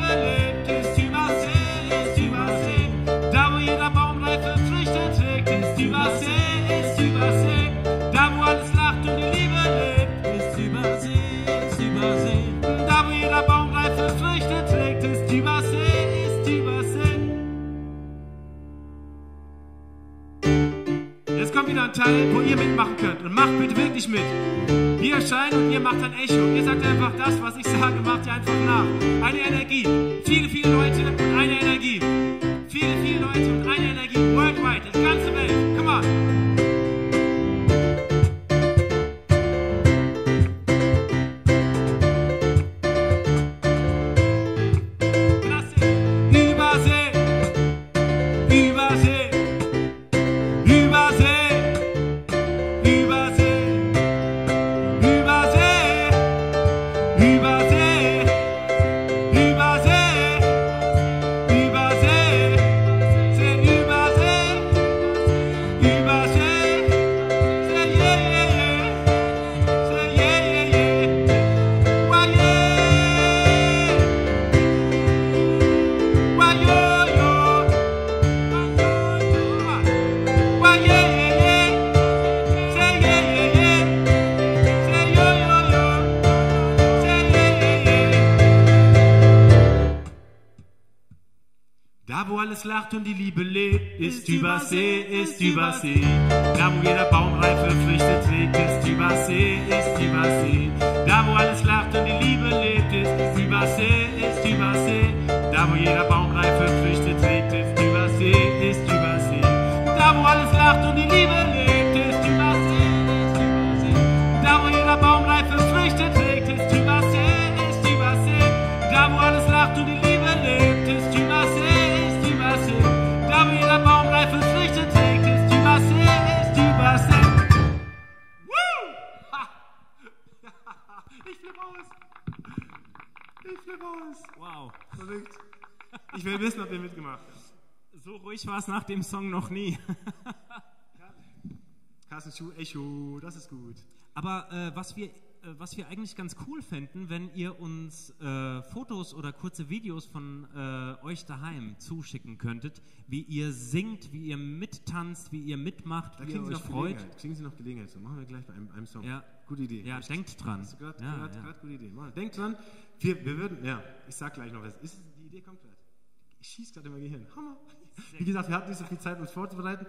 Teil, wo ihr mitmachen könnt. Und macht bitte wirklich mit. Wir scheinen und ihr macht ein Echo. Ihr sagt einfach das, was ich sage, macht ihr einfach nach. Eine Energie. Viele, viele Leute motivação. Ich will wissen, ob ihr mitgemacht habt. So ruhig war es nach dem Song noch nie. Carsten Schuh, Echo, das ist gut. Aber äh, was, wir, äh, was wir eigentlich ganz cool fänden, wenn ihr uns äh, Fotos oder kurze Videos von äh, euch daheim zuschicken könntet, wie ihr singt, wie ihr mittanzt, wie ihr mitmacht, Da wie ihr euch noch freut. Kriegen Sie noch Gelegenheit. So machen wir gleich bei einem, einem Song. Ja. Gute Idee. Ja, Echt. denkt dran. Hast du gerade Ja, grad, ja. grad gute Idee. Mal, denkt dran. Wir, wir würden, ja, ich sag gleich noch was. Ist, die Idee kommt gerade. Ich schieße gerade in mein Gehirn. Hammer. Wie gesagt, wir hatten nicht so viel Zeit, uns vorzubereiten.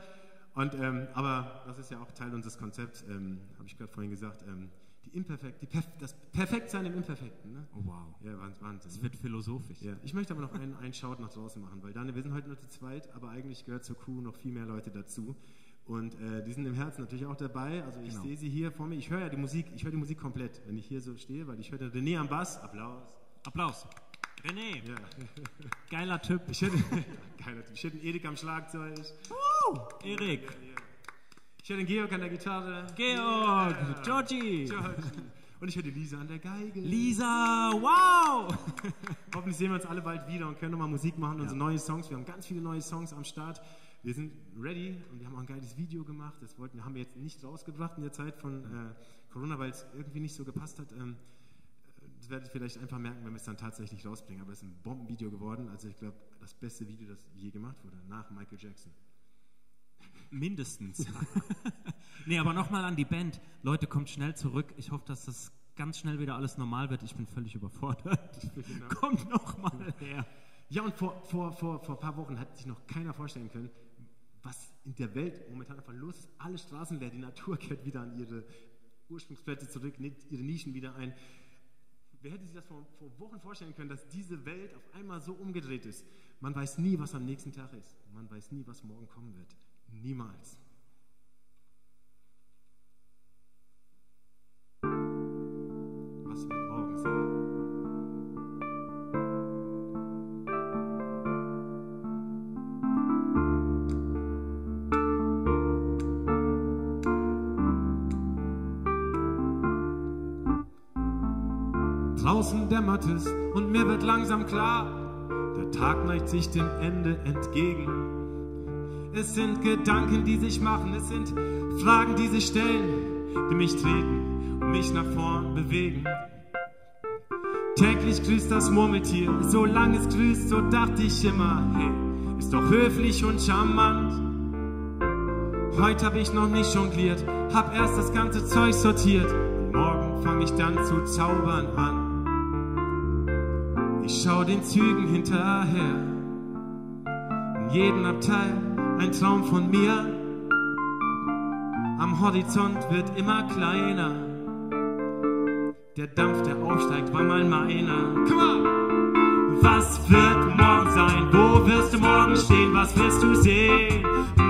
Und, ähm, aber das ist ja auch Teil unseres Konzepts, ähm, habe ich gerade vorhin gesagt. Ähm, die Imperfekt, die Perf das Perfektsein im Imperfekten. Ne? Oh, wow. Ja, Wahnsinn. Es ne? wird philosophisch. Ja, ich möchte aber noch einen, einen Shout nach draußen machen, weil Daniel, wir sind heute nur zu zweit, aber eigentlich gehört zur Crew noch viel mehr Leute dazu. Und äh, die sind im Herzen natürlich auch dabei. Also ich Genau. sehe sie hier vor mir. Ich höre ja die Musik, ich höre die Musik komplett, wenn ich hier so stehe, weil ich höre den René am Bass. Applaus. Applaus. René, Ja. geiler Typ. Ich hätte, geil, ich hätte einen Erik am Schlagzeug. Erik, Ich hätte den Georg an der Gitarre. Georg, Ja. Georgie, Georgie. Und ich hätte Lisa an der Geige. Lisa, wow. Hoffentlich sehen wir uns alle bald wieder und können nochmal Musik machen, unsere neue Songs. Wir haben ganz viele neue Songs am Start. Wir sind ready und wir haben auch ein geiles Video gemacht. Das wollten, haben wir jetzt nicht rausgebracht in der Zeit von äh, Corona, weil es irgendwie nicht so gepasst hat. Ähm, das werdet ihr vielleicht einfach merken, wenn wir es dann tatsächlich rausbringen. Aber es ist ein Bombenvideo geworden. Also ich glaube, das beste Video, das je gemacht wurde, nach Michael Jackson. Mindestens. nee, aber nochmal an die Band. Leute, kommt schnell zurück. Ich hoffe, dass das ganz schnell wieder alles normal wird. Ich bin völlig überfordert. kommt nochmal her. Ja, und vor, vor, vor, vor ein paar Wochen hat sich noch keiner vorstellen können, was in der Welt momentan einfach los ist. Alle Straßen leer, die Natur kehrt wieder an ihre Ursprungsplätze zurück, nimmt ihre Nischen wieder ein. Wer hätte sich das vor, vor Wochen vorstellen können, dass diese Welt auf einmal so umgedreht ist? Man weiß nie, was am nächsten Tag ist. Man weiß nie, was morgen kommen wird. Niemals. Draußen dämmert es und mir wird langsam klar, der Tag neigt sich dem Ende entgegen. Es sind Gedanken, die sich machen, es sind Fragen, die sich stellen, die mich treten und mich nach vorn bewegen. Täglich grüßt das Murmeltier, solange es grüßt, so dachte ich immer, hey, ist doch höflich und charmant. Heute hab ich noch nicht jongliert, hab erst das ganze Zeug sortiert. Morgen fange ich dann zu zaubern an. Schau den Zügen hinterher. In jedem Abteil ein Traum von mir. am Horizont wird immer kleiner. Der Dampf, der aufsteigt, war mal meiner. Come on! Was wird morgen sein? Wo wirst du morgen stehen? Was wirst du sehen?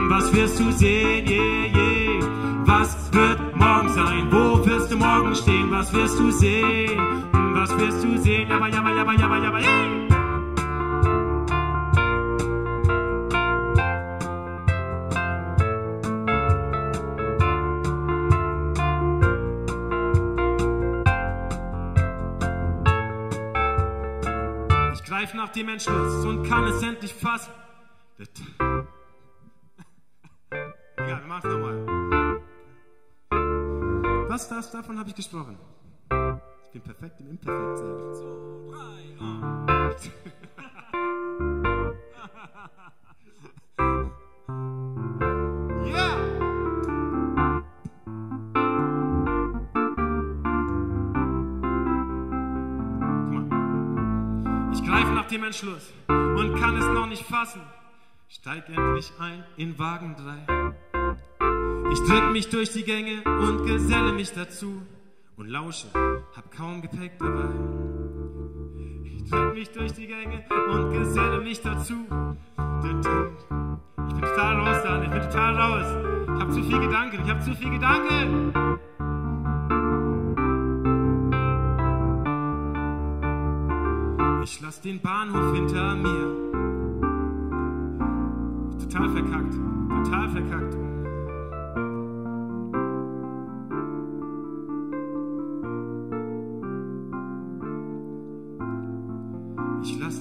Was wirst du sehen? Yeah, yeah. Was wird morgen sein? Wo wirst du morgen stehen? Was wirst du sehen? Was wirst du sehen? Jabba, jabba, jabba, jabba, jabba, yeah! Ich greif nach dem Entschluss und kann es endlich fassen. Egal, wir machen's nochmal. Was das, davon habe ich gesprochen? Bin perfekt im Imperfekt sein. So, drei! Guck mal. Ich greife nach dem Entschluss und kann es noch nicht fassen. Steig endlich ein in Wagen 3. Ich drück mich durch die Gänge und geselle mich dazu und lausche, hab kaum Gepäck dabei. Ich drück mich durch die Gänge und geselle mich dazu. Ich bin total raus, Dan, ich bin total raus. Ich hab zu viel Gedanken, ich hab zu viel Gedanken. Ich lass den Bahnhof hinter mir. Total verkackt, total verkackt.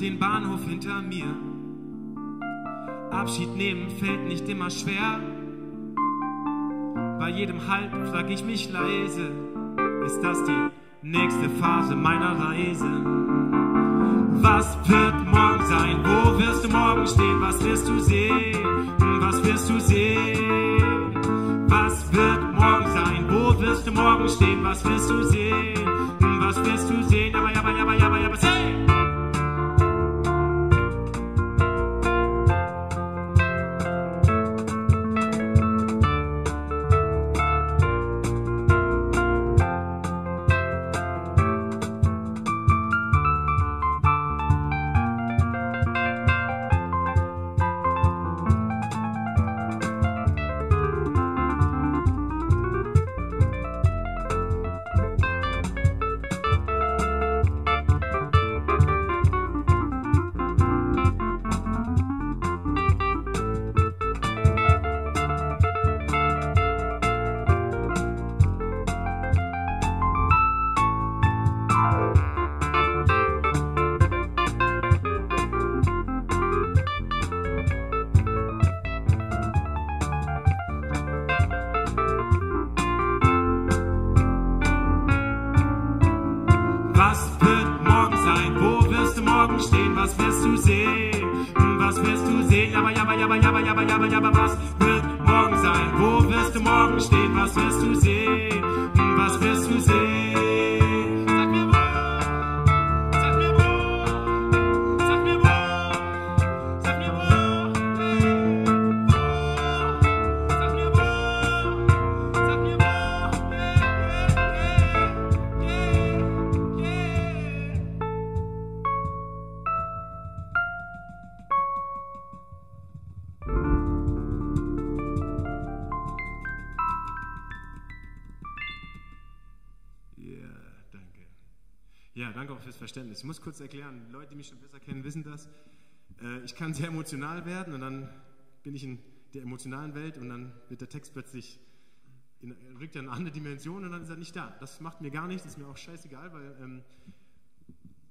Den Bahnhof hinter mir. Abschied nehmen fällt nicht immer schwer. Bei jedem Halt frag ich mich leise, ist das die nächste Phase meiner Reise? Was wird morgen sein? Wo wirst du morgen stehen? Was wirst du sehen? Was wirst du sehen? Was wird morgen sein? Wo wirst du morgen stehen? Was wirst du sehen? Was wirst du sehen? Jabba, jabba, jabba, jabba, jabba, say! Was jabba, jabba, jabba, Ich muss kurz erklären, Leute, die mich schon besser kennen, wissen das. Äh, ich kann sehr emotional werden und dann bin ich in der emotionalen Welt und dann wird der Text plötzlich, in, rückt er in eine andere Dimension und dann ist er nicht da. Das macht mir gar nichts, ist mir auch scheißegal, weil ähm,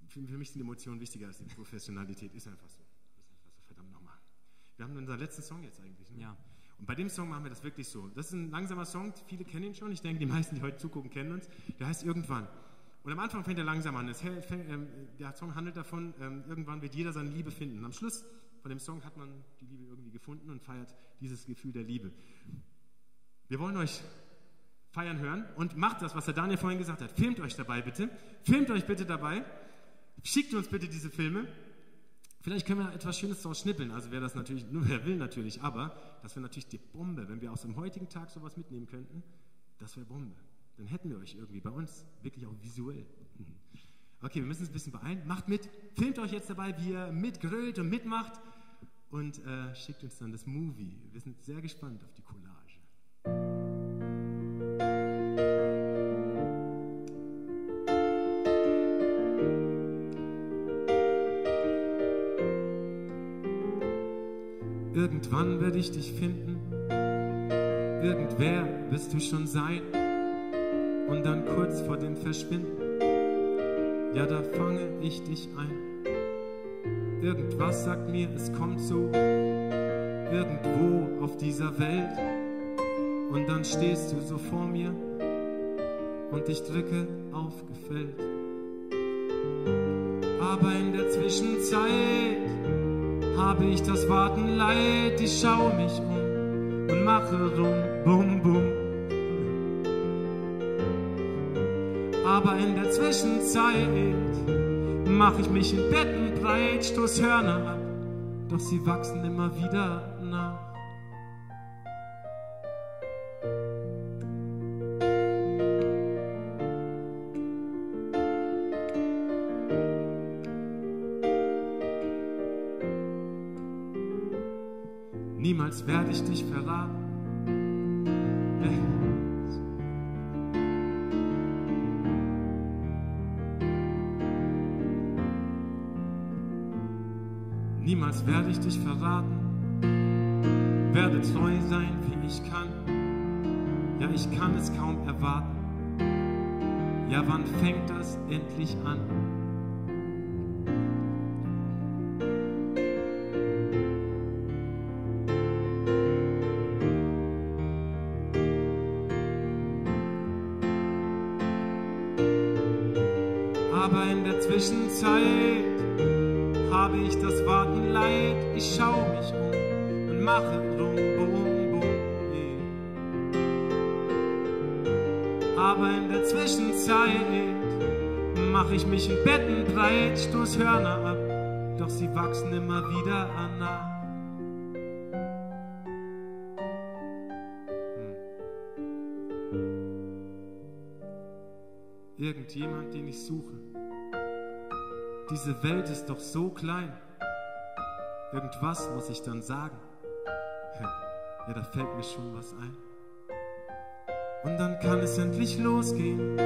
für, für mich sind Emotionen wichtiger als die Professionalität. Ist einfach so. Ist einfach so, verdammt nochmal. Wir haben unseren letzten Song jetzt eigentlich. Ne? Ja. Und bei dem Song machen wir das wirklich so. Das ist ein langsamer Song, viele kennen ihn schon. Ich denke, die meisten, die heute zugucken, kennen uns. Der heißt Irgendwann. Und am Anfang fängt er langsam an. Es hä- fäng- ähm, der Song handelt davon, ähm, irgendwann wird jeder seine Liebe finden. Am Schluss von dem Song hat man die Liebe irgendwie gefunden und feiert dieses Gefühl der Liebe. Wir wollen euch feiern hören und macht das, was der Daniel vorhin gesagt hat. Filmt euch dabei bitte. Filmt euch bitte dabei. Schickt uns bitte diese Filme. Vielleicht können wir etwas Schönes daraus schnippeln. Also wer das natürlich, nur wer will natürlich, aber das wäre natürlich die Bombe, wenn wir aus dem heutigen Tag sowas mitnehmen könnten. Das wäre Bombe. Dann hätten wir euch irgendwie bei uns wirklich auch visuell. Mhm. Okay, wir müssen uns ein bisschen beeilen. Macht mit, filmt euch jetzt dabei, wie ihr mitgrölt und mitmacht und äh, schickt uns dann das Movie. Wir sind sehr gespannt auf die Collage. Irgendwann werde ich dich finden, irgendwer wirst du schon sein und dann kurz vor dem Verschwinden, ja da fange ich dich ein. Irgendwas sagt mir, es kommt so, irgendwo auf dieser Welt und dann stehst du so vor mir und ich drücke aufgefällt. Aber in der Zwischenzeit habe ich das Warten leid, ich schau mich um und mache rum, bum, bum. Aber in der Zwischenzeit mach ich mich in Betten breit, stoß Hörner ab, doch sie wachsen immer wieder Aber in der Zwischenzeit habe ich das Warten leid. Ich schau mich um und mache rum, bum, bum. Yeah. Aber in der Zwischenzeit mache ich mich in Betten breit, stoß Hörner ab, doch sie wachsen immer wieder nach. Irgendjemand, den ich suche. Diese Welt ist doch so klein. Irgendwas muss ich dann sagen. Ja, da fällt mir schon was ein. Und dann kann es endlich losgehen.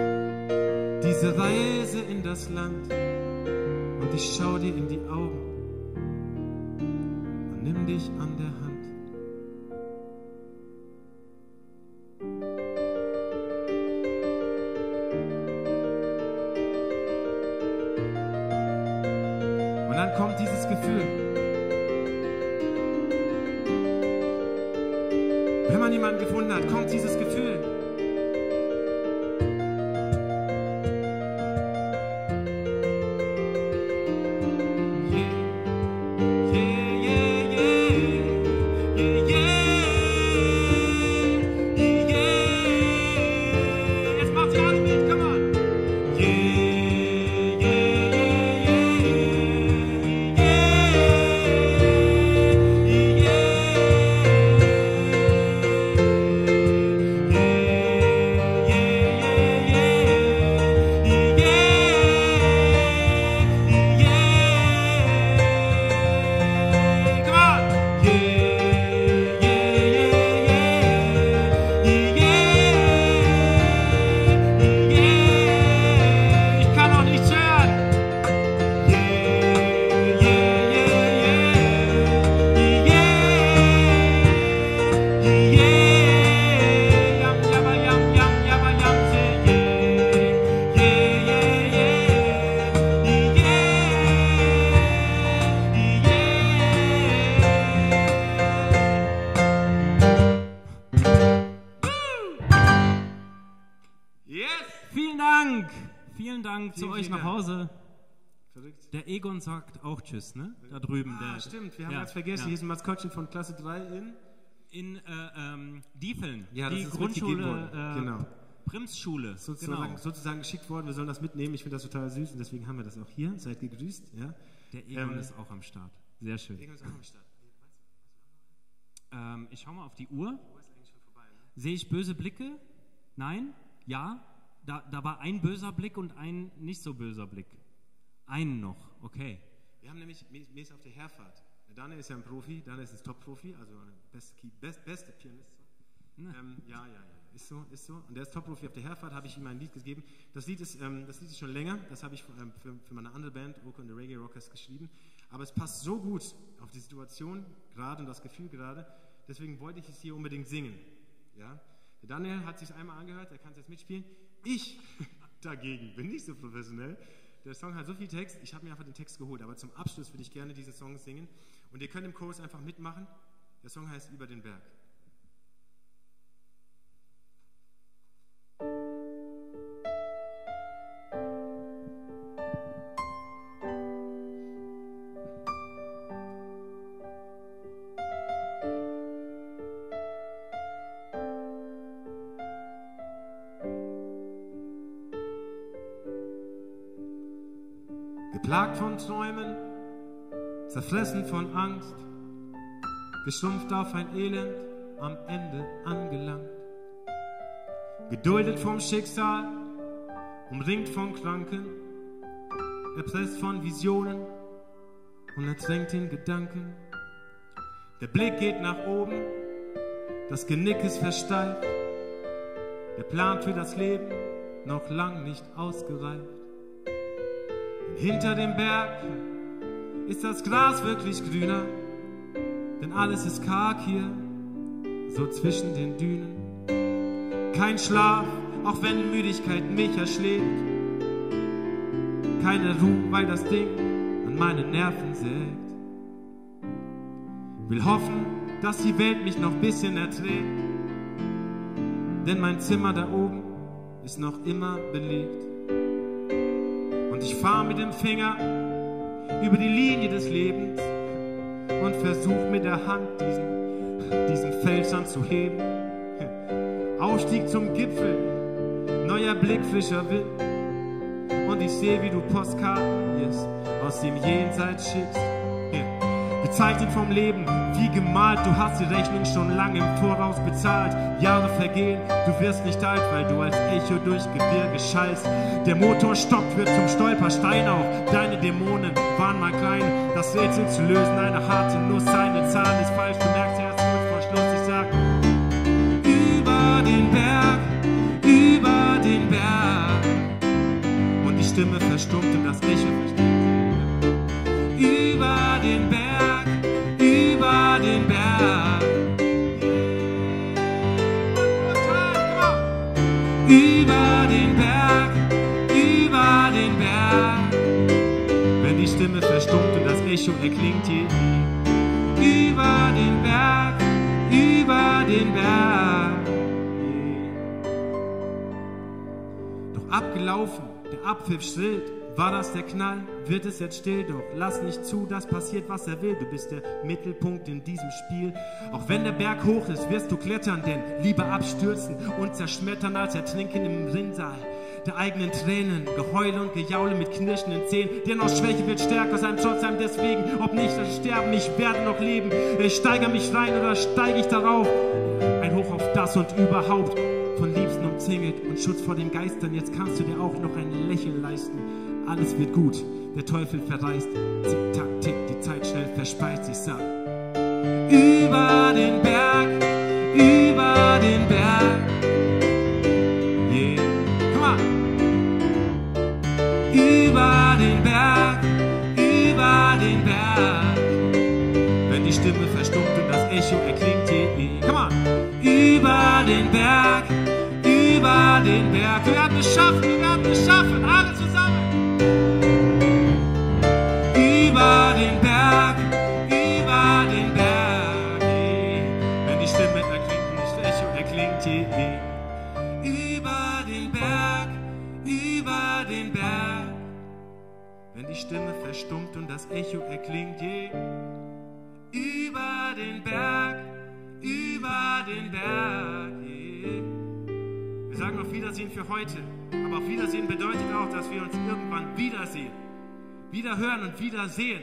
Diese Reise in das Land. Und ich schau dir in die Augen und nimm dich an sagt auch Tschüss, ne? Da drüben. Ah, der, stimmt, wir haben ja, ganz vergessen, ja. hier ist ein Maskottchen von Klasse 3 in. In äh, ähm, Diefeln. Ja, das die Grundschule. Äh, Genau. Primsschule. Sozusagen, Genau. sozusagen geschickt worden, wir sollen das mitnehmen. Ich finde das total süß und deswegen haben wir das auch hier. Seid gegrüßt. Ja. Der Egon Ähm, ist auch am Start. Sehr schön. Egon ist auch am Start. Ähm, ich schau mal auf die Uhr. Ne? Sehe ich böse Blicke? Nein? Ja? Da, da war ein böser Blick und ein nicht so böser Blick. Einen noch, okay. Wir haben nämlich, mir ist auf der Herfahrt, Daniel ist ja ein Profi, Daniel ist ein Top-Profi, also best, best, beste Pianist. Ne. Ähm, ja, ja, ja, ist so, ist so. Und der ist Top-Profi auf der Herfahrt, habe ich ihm ein Lied gegeben. Das Lied ist, ähm, das Lied ist schon länger, das habe ich ähm, für, für meine andere Band, Oko and the Reggae Rockers, geschrieben. Aber es passt so gut auf die Situation gerade und das Gefühl gerade, deswegen wollte ich es hier unbedingt singen. Ja? Der Daniel hat sich einmal angehört, er kann es jetzt mitspielen. Ich dagegen bin nicht so professionell. Der Song hat so viel Text, ich habe mir einfach den Text geholt. Aber zum Abschluss würde ich gerne diesen Song singen. Und ihr könnt im Chorus einfach mitmachen. Der Song heißt Über den Berg. Geplagt von Träumen, zerfressen von Angst, geschrumpft auf ein Elend, am Ende angelangt. Geduldet vom Schicksal, umringt von Kranken, erpresst von Visionen und ertränkt in Gedanken. Der Blick geht nach oben, das Genick ist versteift, der Plan für das Leben noch lang nicht ausgereift. Hinter dem Berg ist das Gras wirklich grüner, denn alles ist karg hier, so zwischen den Dünen. Kein Schlaf, auch wenn Müdigkeit mich erschlägt. Keine Ruhe, weil das Ding an meine Nerven sägt. Will hoffen, dass die Welt mich noch bisschen erträgt, denn mein Zimmer da oben ist noch immer belegt. Und ich fahre mit dem Finger über die Linie des Lebens und versuche mit der Hand diesen, diesen Felsern zu heben. Aufstieg zum Gipfel, neuer Blick, frischer Wind. Und ich sehe, wie du Postkarten yes, aus dem Jenseits schickst. Gezeichnet vom Leben, wie gemalt, du hast die Rechnung schon lange im Voraus bezahlt. Jahre vergehen, du wirst nicht alt, weil du als Echo durch Gebirge schallst. Der Motor stoppt, wird zum Stolperstein auf. Deine Dämonen waren mal klein, das Rätsel zu lösen, eine harte Nuss, eine Zahl ist falsch, du merkst erst kurz vor Schluss, ich sag über den Berg, über den Berg. Und die Stimme verstummt und das Echo verstummt. Über den Berg, Echo erklingt je über den Berg, über den Berg. Doch abgelaufen, der Abpfiff schrillt. War das der Knall? Wird es jetzt still? Doch lass nicht zu, dass passiert, was er will. Du bist der Mittelpunkt in diesem Spiel. Auch wenn der Berg hoch ist, wirst du klettern, denn lieber abstürzen und zerschmettern als ertrinken im Rinnsal der eigenen Tränen, Geheule und Gejaule mit knirschenden Zähnen. Denn aus Schwäche wird stärker aus einem Trotz einem deswegen. Ob nicht, ich sterben, ich werde noch leben. Ich steigere mich rein oder steige ich darauf? Ein Hoch auf das und überhaupt. Von Liebsten umzingelt und Schutz vor den Geistern. Jetzt kannst du dir auch noch ein Lächeln leisten. Alles wird gut, der Teufel verreist. Zick, tack, tick, die Zeit schnell verspeist. Ich sag, über den Berg, über den Berg. Den Berg, über den Berg. Wir werden es schaffen, wir werden es schaffen, alle zusammen. Über den Berg, über den Berg. Wenn die Stimme erklingt das Echo erklingt, yeah. über den Berg, über den Berg. Wenn die Stimme verstummt und das Echo erklingt, yeah. über den Berg, über den Berg. Wir sagen auf Wiedersehen für heute, aber auf Wiedersehen bedeutet auch, dass wir uns irgendwann wiedersehen. wieder hören und wieder sehen.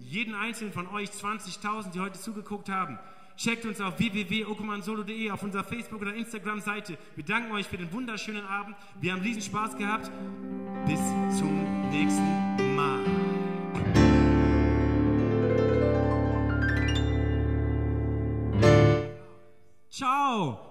Jeden einzelnen von euch, 20.000, die heute zugeguckt haben. Checkt uns auf www.okumansolo.de auf unserer Facebook- oder Instagram-Seite. Wir danken euch für den wunderschönen Abend. Wir haben riesen Spaß gehabt. Bis zum nächsten Mal. Ciao!